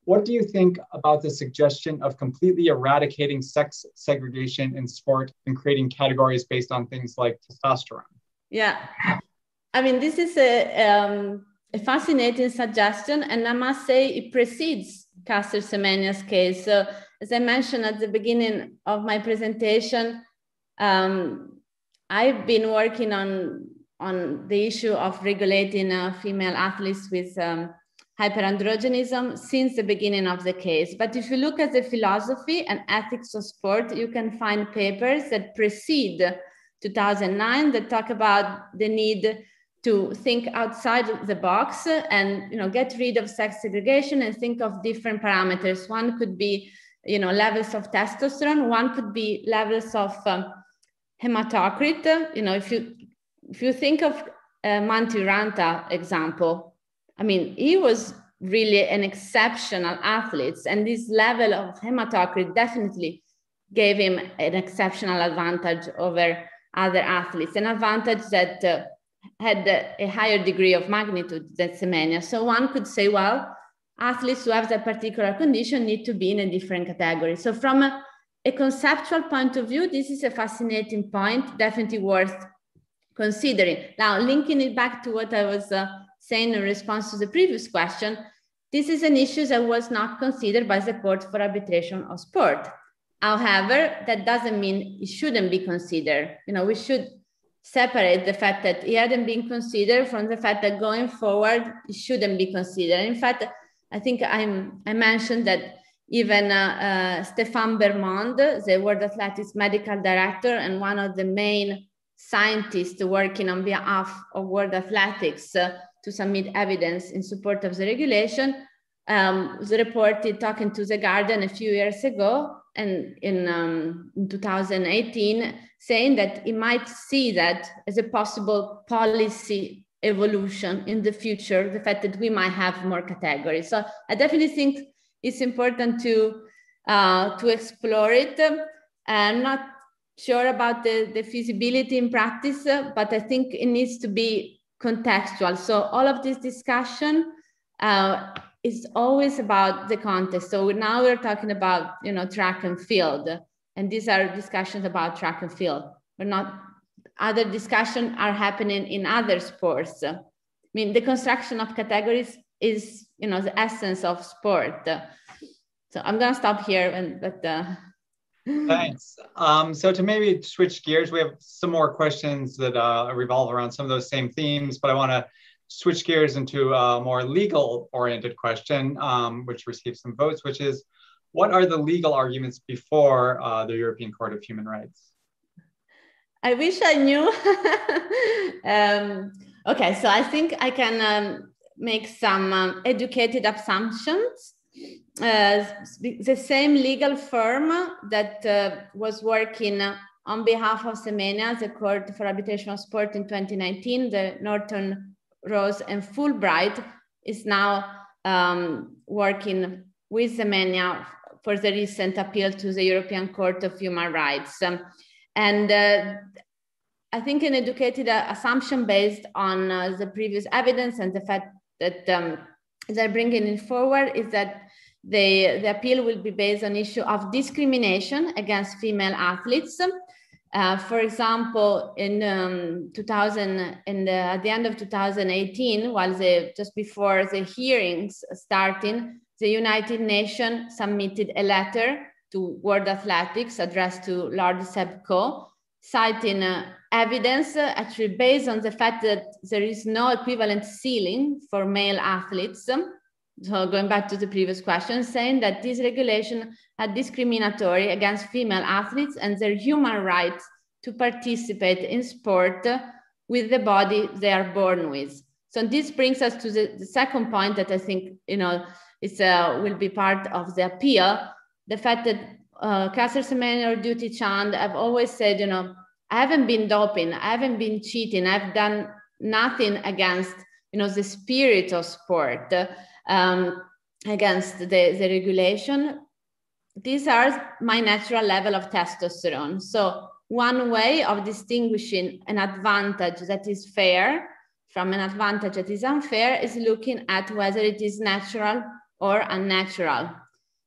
what do you think about the suggestion of completely eradicating sex segregation in sport and creating categories based on things like testosterone? Yeah, I mean, this is a, um, a fascinating suggestion, and I must say it precedes Caster Semenya's case. So, as I mentioned at the beginning of my presentation, um, I've been working on on the issue of regulating uh, female athletes with um, hyperandrogenism since the beginning of the case. But if you look at the philosophy and ethics of sport, you can find papers that precede 2009 that talk about the need to think outside the box and you know get rid of sex segregation and think of different parameters. One could be you know levels of testosterone. One could be levels of um, hematocrit, you know, if you if you think of uh, Mäntyranta example, I mean, he was really an exceptional athlete, and this level of hematocrit definitely gave him an exceptional advantage over other athletes, an advantage that uh, had a higher degree of magnitude than Semenya. So one could say, well, athletes who have that particular condition need to be in a different category. So from a a conceptual point of view, this is a fascinating point, definitely worth considering. Now, linking it back to what I was uh, saying in response to the previous question, this is an issue that was not considered by the Court for Arbitration of Sport. However, that doesn't mean it shouldn't be considered. You know, we should separate the fact that it hadn't been considered from the fact that going forward, it shouldn't be considered. In fact, I think I'm, I mentioned that even uh, uh, Stéphane Bermon, the World Athletics medical director and one of the main scientists working on behalf of World Athletics uh, to submit evidence in support of the regulation, um, was reported talking to The Guardian a few years ago and in, um, in 2018, saying that he might see that as a possible policy evolution in the future, the fact that we might have more categories. So I definitely think it's important to uh, to explore it. I'm not sure about the, the feasibility in practice, but I think it needs to be contextual. So all of this discussion uh, is always about the context. So now we're talking about you know track and field, and these are discussions about track and field. We're not other discussions are happening in other sports. I mean, the construction of categories is you know the essence of sport. So i'm gonna stop here and but uh... thanks. Um, so to maybe switch gears we have some more questions that uh, revolve around some of those same themes but i want to switch gears into a more legal oriented question um, which received some votes which is what are the legal arguments before uh, the european court of human rights? I wish i knew. Um, okay so i think i can um, make some um, educated assumptions. Uh, the same legal firm that uh, was working on behalf of Semenya, the Court for Arbitration of Sport in 2019, the Norton Rose and Fulbright, is now um, working with Semenya for the recent appeal to the European Court of Human Rights. Um, and uh, I think an educated uh, assumption based on uh, the previous evidence and the fact that um, they're bringing it forward is that the, the appeal will be based on issue of discrimination against female athletes. Uh, for example, in um, 2000, in the, at the end of 2018, while the, just before the hearings starting, the United Nations submitted a letter to World Athletics addressed to Lord Seb Coe, citing uh, evidence actually based on the fact that there is no equivalent ceiling for male athletes. So going back to the previous question, saying that this regulation are discriminatory against female athletes and their human rights to participate in sport with the body they are born with. So this brings us to the, the second point that I think, you know, is, uh, will be part of the appeal. The fact that uh, Caster Semenya or Dutee Chand have always said, you know, I haven't been doping, I haven't been cheating, I've done nothing against, you know, the spirit of sport, um, against the, the regulation. These are my natural level of testosterone. So one way of distinguishing an advantage that is fair from an advantage that is unfair is looking at whether it is natural or unnatural.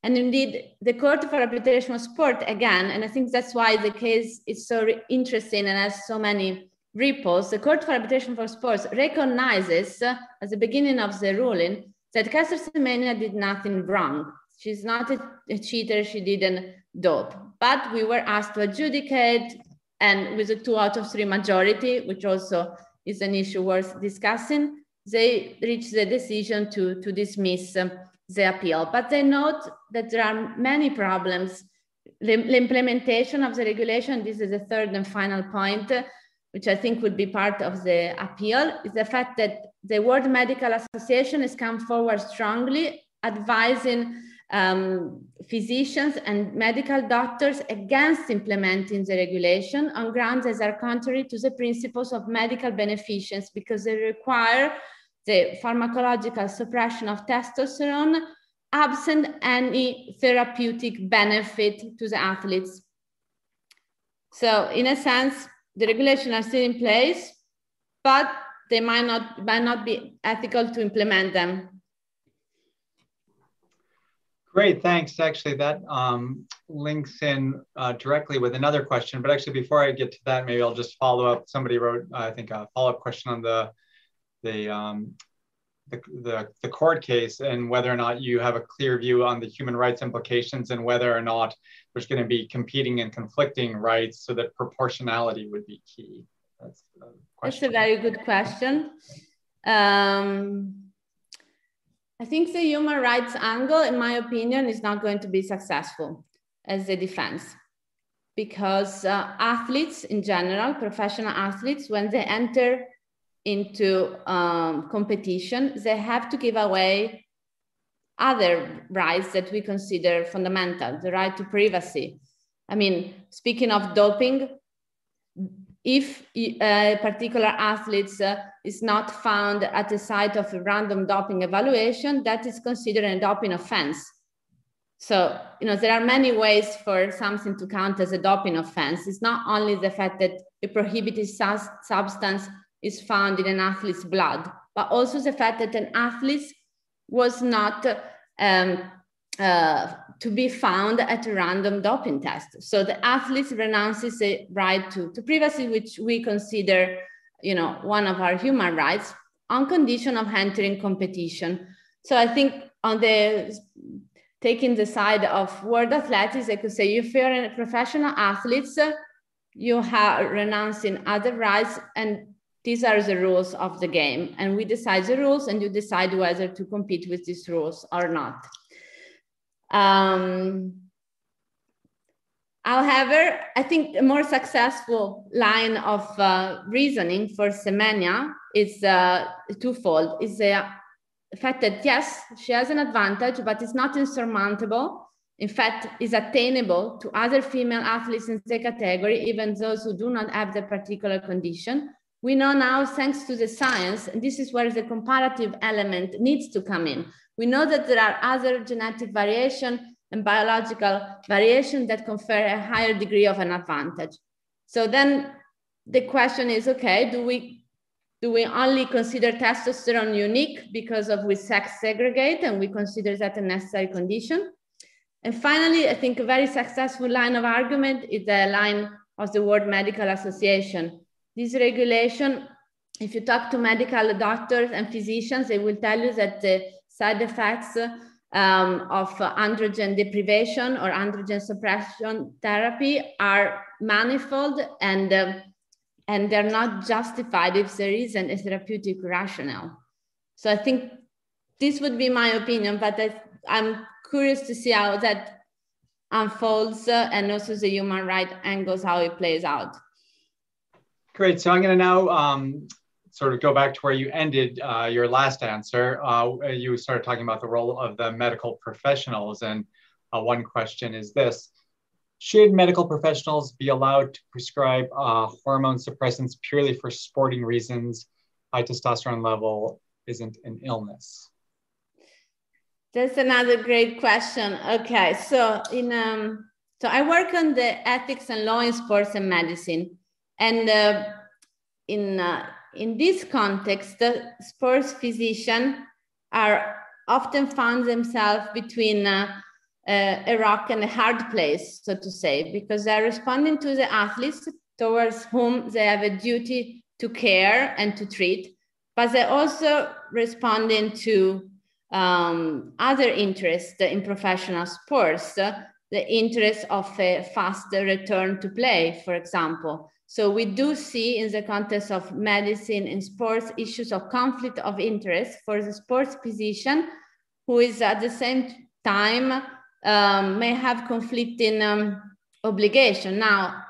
And indeed, the Court for Arbitration of Sport, again, and I think that's why the case is so interesting and has so many ripples, the Court for Arbitration for Sports recognizes uh, at the beginning of the ruling that Caster Semenya did nothing wrong. She's not a, a cheater, she didn't dope. But we were asked to adjudicate, and with a two out of three majority, which also is an issue worth discussing, they reached the decision to, to dismiss um, the appeal. But they note that there are many problems. The, the, implementation of the regulation, this is the third and final point, which I think would be part of the appeal, is the fact that the World Medical Association has come forward strongly advising um, physicians and medical doctors against implementing the regulation on grounds that are contrary to the principles of medical beneficence because they require the pharmacological suppression of testosterone absent any therapeutic benefit to the athletes. So in a sense, the regulations are still in place, but they might not, might not be ethical to implement them. Great, thanks. Actually, that um, links in uh, directly with another question. But actually, before I get to that, maybe I'll just follow up. Somebody wrote, uh, I think, a follow-up question on the the, um, the the the court case and whether or not you have a clear view on the human rights implications and whether or not there's going to be competing and conflicting rights, so that proportionality would be key. That's, That's a very good question. Um, I think the human rights angle, in my opinion, is not going to be successful as a defense because uh, athletes in general, professional athletes, when they enter into um, competition, they have to give away other rights that we consider fundamental, the right to privacy. I mean, speaking of doping, if a particular athlete uh, is not found at the site of a random doping evaluation, that is considered a doping offense. So, you know, there are many ways for something to count as a doping offense. It's not only the fact that a prohibited substance is found in an athlete's blood, but also the fact that an athlete was not um, uh, to be found at a random doping test. So the athlete renounces the right to, to privacy, which we consider, you know, one of our human rights on condition of entering competition. So I think on the taking the side of world athletics, I could say if you're a professional athlete, you are renouncing other rights and these are the rules of the game. And we decide the rules and you decide whether to compete with these rules or not. Um, however, I think a more successful line of uh, reasoning for Semenya is uh, twofold. Is the fact that yes, she has an advantage, but it's not insurmountable. In fact, is attainable to other female athletes in the category, even those who do not have the particular condition. We know now, thanks to the science, and this is where the comparative element needs to come in. We know that there are other genetic variation and biological variation that confer a higher degree of an advantage. So then the question is, okay, do we, do we only consider testosterone unique because of we sex segregate and we consider that a necessary condition? And finally, I think a very successful line of argument is the line of the World Medical Association. This regulation, if you talk to medical doctors and physicians, they will tell you that the side effects um, of androgen deprivation or androgen suppression therapy are manifold and, uh, and they're not justified if there isn't a therapeutic rationale. So I think this would be my opinion, but I, am curious to see how that unfolds uh, and also the human right angles, how it plays out. Great. So I'm going to now um, sort of go back to where you ended uh, your last answer. Uh, you started talking about the role of the medical professionals. And uh, one question is this Should medical professionals be allowed to prescribe uh, hormone suppressants purely for sporting reasons? High testosterone level isn't an illness. That's another great question. Okay, so in um, so I work on the ethics and law in sports and medicine, and uh, in uh, in this context, the sports physicians are often found themselves between uh, uh, a rock and a hard place, so to say, because they're responding to the athletes towards whom they have a duty to care and to treat, but they're also responding to um, other interests in professional sports, the interest of a faster return to play, for example. So we do see in the context of medicine and sports issues of conflict of interest for the sports physician who is at the same time um, may have conflicting um, obligation. Now,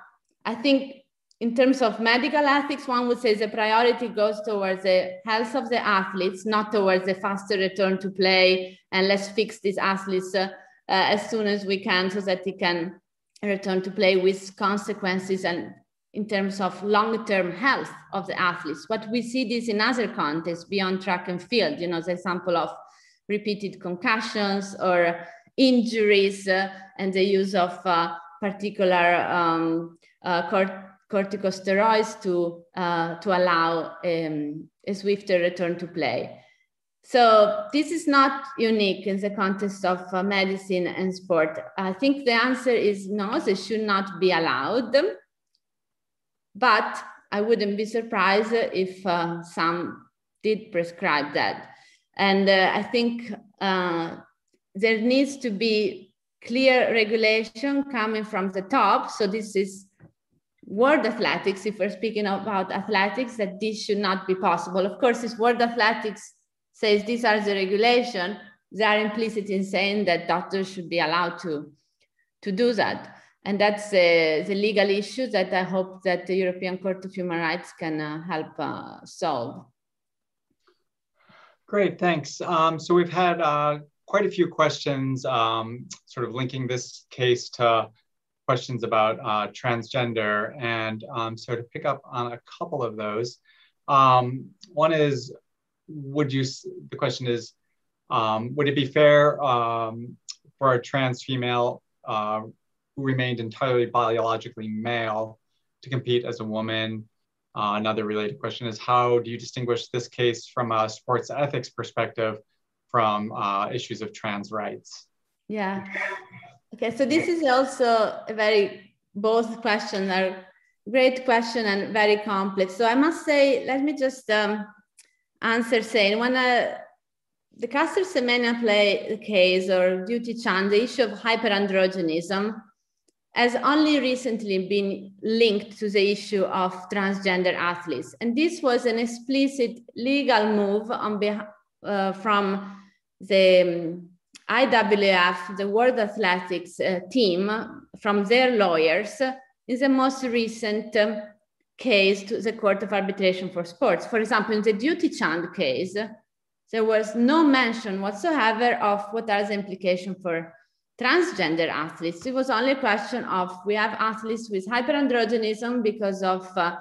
I think in terms of medical ethics, one would say the priority goes towards the health of the athletes, not towards the faster return to play, and let's fix these athletes uh, uh, as soon as we can so that they can return to play with consequences and in terms of long-term health of the athletes. But we see this in other contexts beyond track and field, you know, the example of repeated concussions or injuries uh, and the use of uh, particular um, uh, corticosteroids to, uh, to allow um, a swifter return to play. So this is not unique in the context of uh, medicine and sport. I think the answer is no, they should not be allowed. But I wouldn't be surprised if uh, some did prescribe that. And uh, I think uh, there needs to be clear regulation coming from the top. So this is world athletics, if we're speaking about athletics, that this should not be possible. Of course, if world athletics says these are the regulation, they are implicit in saying that doctors should be allowed to, to do that. And that's uh, the legal issue that I hope that the European Court of Human Rights can uh, help uh, solve. Great, thanks. Um, so we've had uh, quite a few questions um, sort of linking this case to questions about uh, transgender. And um, so to pick up on a couple of those, um, one is, would you, the question is, um, would it be fair um, for a trans female uh, who remained entirely biologically male to compete as a woman? Uh, another related question is how do you distinguish this case from a sports ethics perspective from uh, issues of trans rights? Yeah. Okay, so this is also a very, both questions are great question and very complex. So I must say, let me just um, answer saying when uh, the Caster Semenya play case or Dutee Chand, the issue of hyperandrogenism has only recently been linked to the issue of transgender athletes. And this was an explicit legal move on behalf, uh, from the um, IAAF, the World Athletics uh, team, from their lawyers in the most recent um, case to the Court of Arbitration for Sports. For example, in the Dutee Chand case, there was no mention whatsoever of what are the implications for transgender athletes. It was only a question of we have athletes with hyperandrogenism because of uh,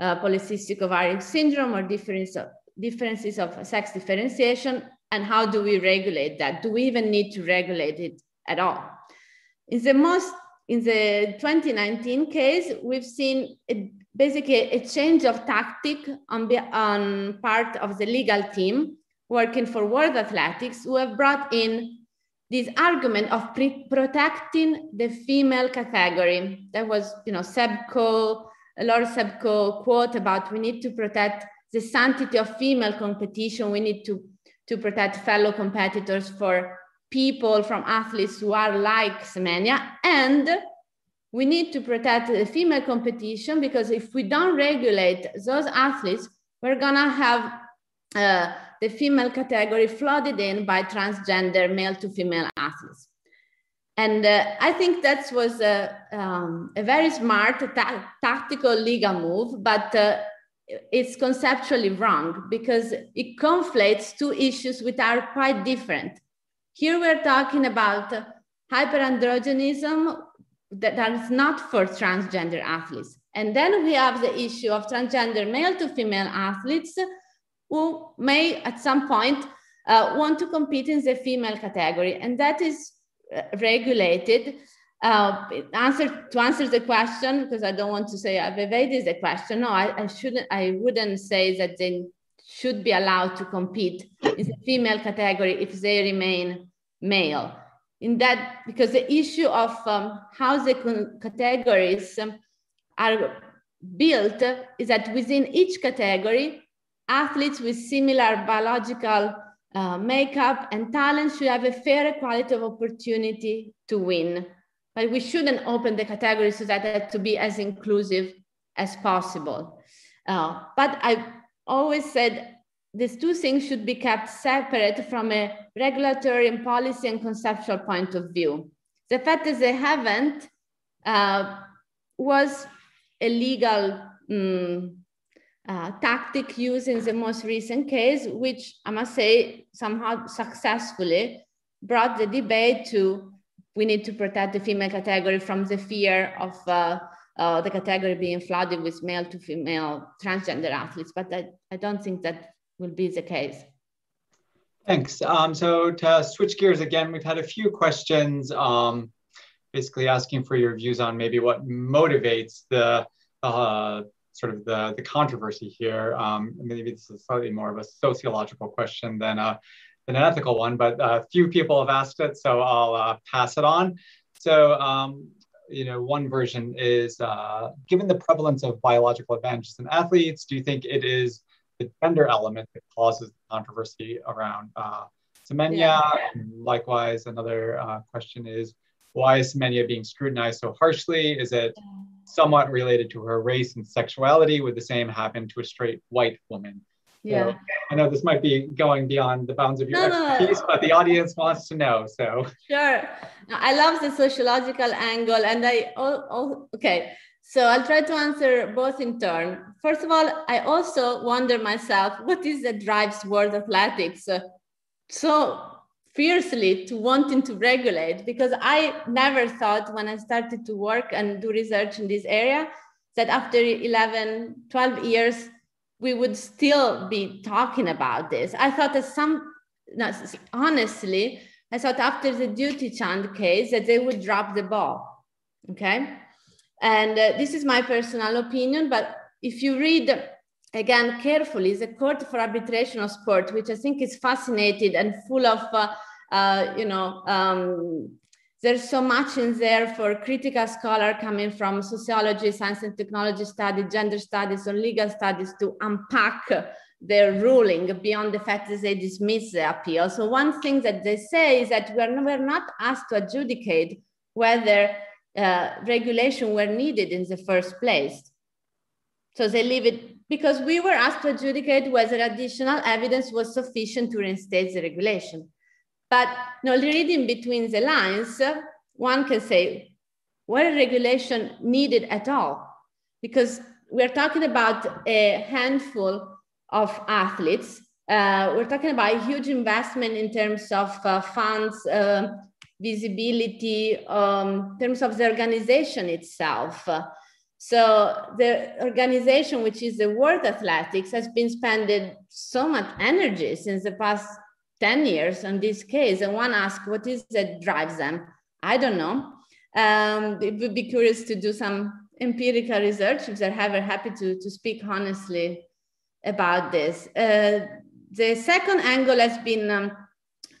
uh, polycystic ovarian syndrome or difference of, differences of sex differentiation and how do we regulate that? Do we even need to regulate it at all? In the most, in the 2019 case, we've seen a, basically a change of tactic on, on part of the legal team working for World Athletics who have brought in this argument of protecting the female category. That was, you know, Seb Coe, Laura Sebco quote about we need to protect the sanctity of female competition. We need to to protect fellow competitors for people from athletes who are like Semenya. And we need to protect the female competition because if we don't regulate those athletes, we're gonna have uh, the female category flooded in by transgender male to female athletes. And uh, I think that was a, um, a very smart ta tactical legal move, but uh, it's conceptually wrong because it conflates two issues which are quite different. Here we're talking about hyperandrogenism that, that is not for transgender athletes. And then we have the issue of transgender male to female athletes who may at some point uh, want to compete in the female category. And that is uh, regulated. Uh, answer to answer the question because I don't want to say I've evaded the question. No, I, I shouldn't. I wouldn't say that they should be allowed to compete in the female category if they remain male. In that, because the issue of um, how the categories um, are built is that within each category, athletes with similar biological uh, makeup and talent should have a fair equality of opportunity to win. But we shouldn't open the category so that it to be as inclusive as possible. Uh, but I always said these two things should be kept separate from a regulatory and policy and conceptual point of view. The fact that they haven't uh, was a legal um, uh, tactic used in the most recent case, which I must say somehow successfully brought the debate to we need to protect the female category from the fear of uh, uh, the category being flooded with male to female transgender athletes. But I, I don't think that will be the case. Thanks. Um, so to switch gears again, we've had a few questions um, basically asking for your views on maybe what motivates the uh, sort of the, the controversy here. Um, maybe this is slightly more of a sociological question than a, than an ethical one, but a few people have asked it, so I'll uh, pass it on. So, um, you know, one version is, uh, given the prevalence of biological advantages in athletes, do you think it is the gender element that causes the controversy around uh, Semenya? Yeah. likewise, another uh, question is, why is Semenya being scrutinized so harshly? Is it somewhat related to her race and sexuality? Would the same happen to a straight white woman? Yeah. So I know this might be going beyond the bounds of your no, expertise, no. but the audience wants to know. So sure. I love the sociological angle, and I oh, oh okay. So I'll try to answer both in turn. First of all, I also wonder myself, what is that drives world athletics so fiercely to wanting to regulate because I never thought when I started to work and do research in this area that after 11, 12 years, we would still be talking about this. I thought that some, honestly, I thought after the Dutee Chand case that they would drop the ball. Okay. And uh, this is my personal opinion, but if you read again carefully, the Court for Arbitration of Sport, which I think is fascinating and full of uh, uh, you know, um, there's so much in there for critical scholar coming from sociology, science and technology studies, gender studies, or legal studies to unpack their ruling beyond the fact that they dismiss the appeal. So one thing that they say is that we're, we're not asked to adjudicate whether uh, regulation were needed in the first place. So they leave it because we were asked to adjudicate whether additional evidence was sufficient to reinstate the regulation. But you know, reading between the lines, one can say, what regulation needed at all? Because we're talking about a handful of athletes. Uh, we're talking about a huge investment in terms of uh, funds, uh, visibility, um, in terms of the organization itself. So the organization, which is the World Athletics, has been spending so much energy since the past 10 years on this case. And one asks what is that drives them? I don't know. Um, it would be curious to do some empirical research if they're ever happy to, to speak honestly about this. Uh, the second angle has been um,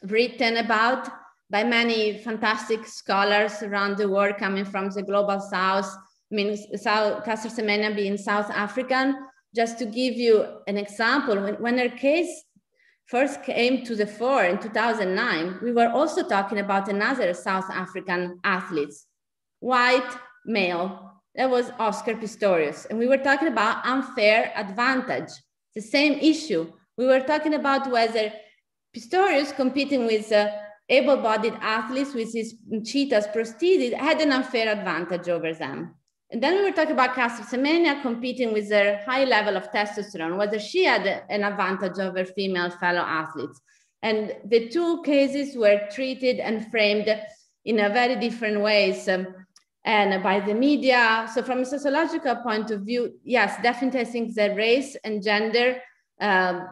written about by many fantastic scholars around the world coming from the global south i mean south Caster Semenya being south african just to give you an example when, when her case first came to the fore in 2009, we were also talking about another South African athlete, white male. That was Oscar Pistorius. And we were talking about unfair advantage, the same issue. We were talking about whether Pistorius competing with uh, able-bodied athletes with his cheetahs prosthesis had an unfair advantage over them. And then we were talking about Caster Semenya competing with her high level of testosterone, whether she had an advantage over female fellow athletes. And the two cases were treated and framed in a very different ways um, and by the media. So from a sociological point of view, yes, definitely I think that race and gender um,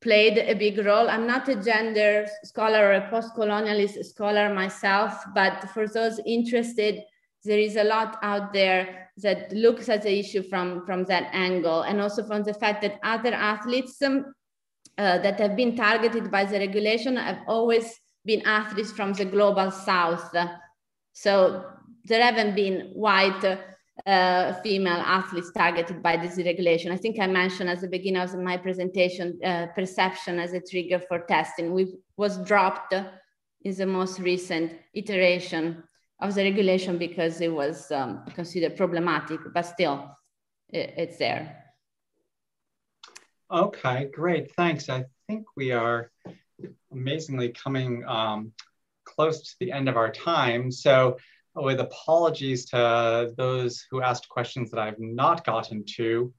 played a big role. I'm not a gender scholar or a post-colonialist scholar myself, but for those interested, there is a lot out there that looks at the issue from, from that angle and also from the fact that other athletes um, uh, that have been targeted by the regulation have always been athletes from the global south. So there haven't been white uh, female athletes targeted by this regulation. I think I mentioned at the beginning of my presentation, uh, perception as a trigger for testing, which was dropped in the most recent iteration of the regulation because it was um, considered problematic, but still it, it's there. Okay, great, thanks. I think we are amazingly coming um, close to the end of our time. So with apologies to those who asked questions that I've not gotten to,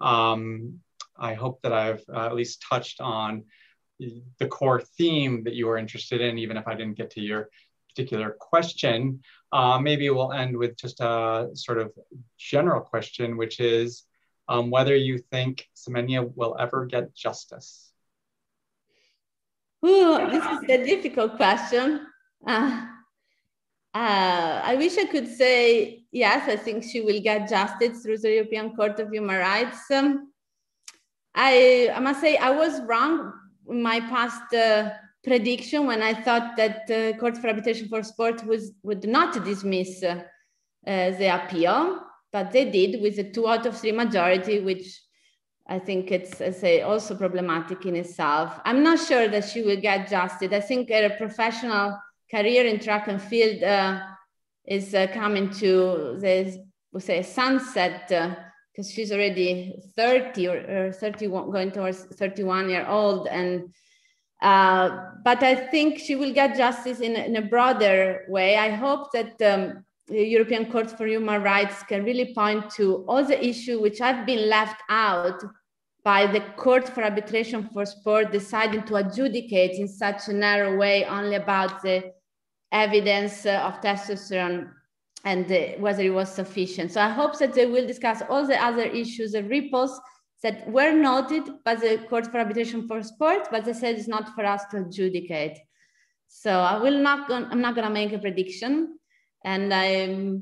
um, I hope that I've uh, at least touched on the core theme that you were interested in, even if I didn't get to your particular question. Uh, maybe we'll end with just a sort of general question, which is um, whether you think Semenya will ever get justice. Ooh, this is a difficult question. Uh, uh, I wish I could say yes. I think she will get justice through the European Court of Human Rights. Um, I, I must say I was wrong in my past uh, prediction when I thought that the Court for Arbitration for Sport was, would not dismiss uh, the appeal, but they did with a two out of three majority, which I think it's I say also problematic in itself. I'm not sure that she will get justice. I think her professional career in track and field uh, is uh, coming to this, we say sunset because uh, she's already 30 or, or 31, going towards 31 year old. And uh, but I think she will get justice in, in a broader way. I hope that um, the European Court for Human Rights can really point to all the issues which have been left out by the Court for Arbitration for Sport deciding to adjudicate in such a narrow way only about the evidence uh, of testosterone and uh, whether it was sufficient. So I hope that they will discuss all the other issues and ripples that were noted by the Court for Arbitration for Sport, but they said it's not for us to adjudicate. So I will not, I'm not gonna make a prediction and I,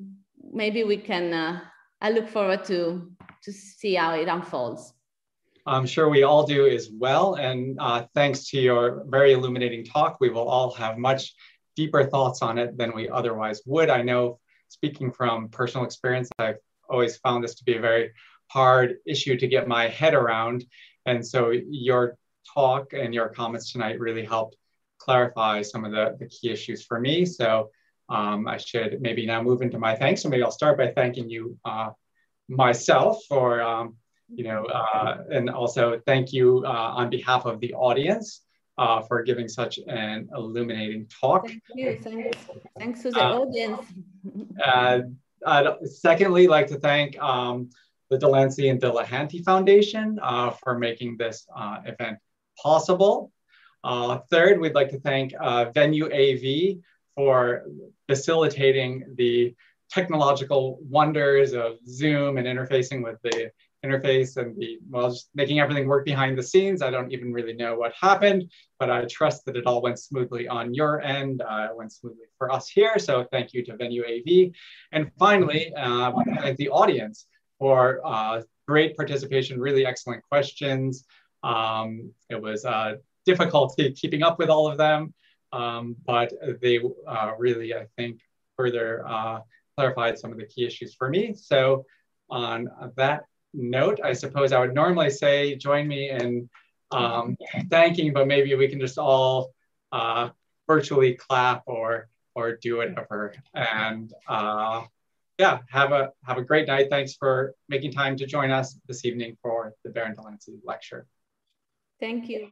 maybe we can, uh, I look forward to, to see how it unfolds. I'm sure we all do as well. And uh, thanks to your very illuminating talk, we will all have much deeper thoughts on it than we otherwise would. I know, speaking from personal experience, I've always found this to be a very hard issue to get my head around. And so your talk and your comments tonight really helped clarify some of the, the key issues for me. So um, I should maybe now move into my thanks. So maybe I'll start by thanking you uh, myself for, um, you know, uh, and also thank you uh, on behalf of the audience uh, for giving such an illuminating talk. Thank you. Thanks, Thanks to the uh, audience. uh, I'd secondly like to thank um, the De Lancey and De La Hanty Foundation uh, for making this uh, event possible. Uh, third, we'd like to thank Venue AV for facilitating the technological wonders of Zoom and interfacing with the interface and the, well, just making everything work behind the scenes. I don't even really know what happened, but I trust that it all went smoothly on your end. Uh, it went smoothly for us here. So thank you to Venue AV. And finally, uh, the audience for uh, great participation, really excellent questions. Um, it was uh, difficulty keeping up with all of them, um, but they uh, really, I think, further uh, clarified some of the key issues for me. So on that note, I suppose I would normally say join me in um, thanking, but maybe we can just all uh, virtually clap or or do whatever. And uh, yeah, have a have a great night. Thanks for making time to join us this evening for the Baron de Lancey lecture. Thank you.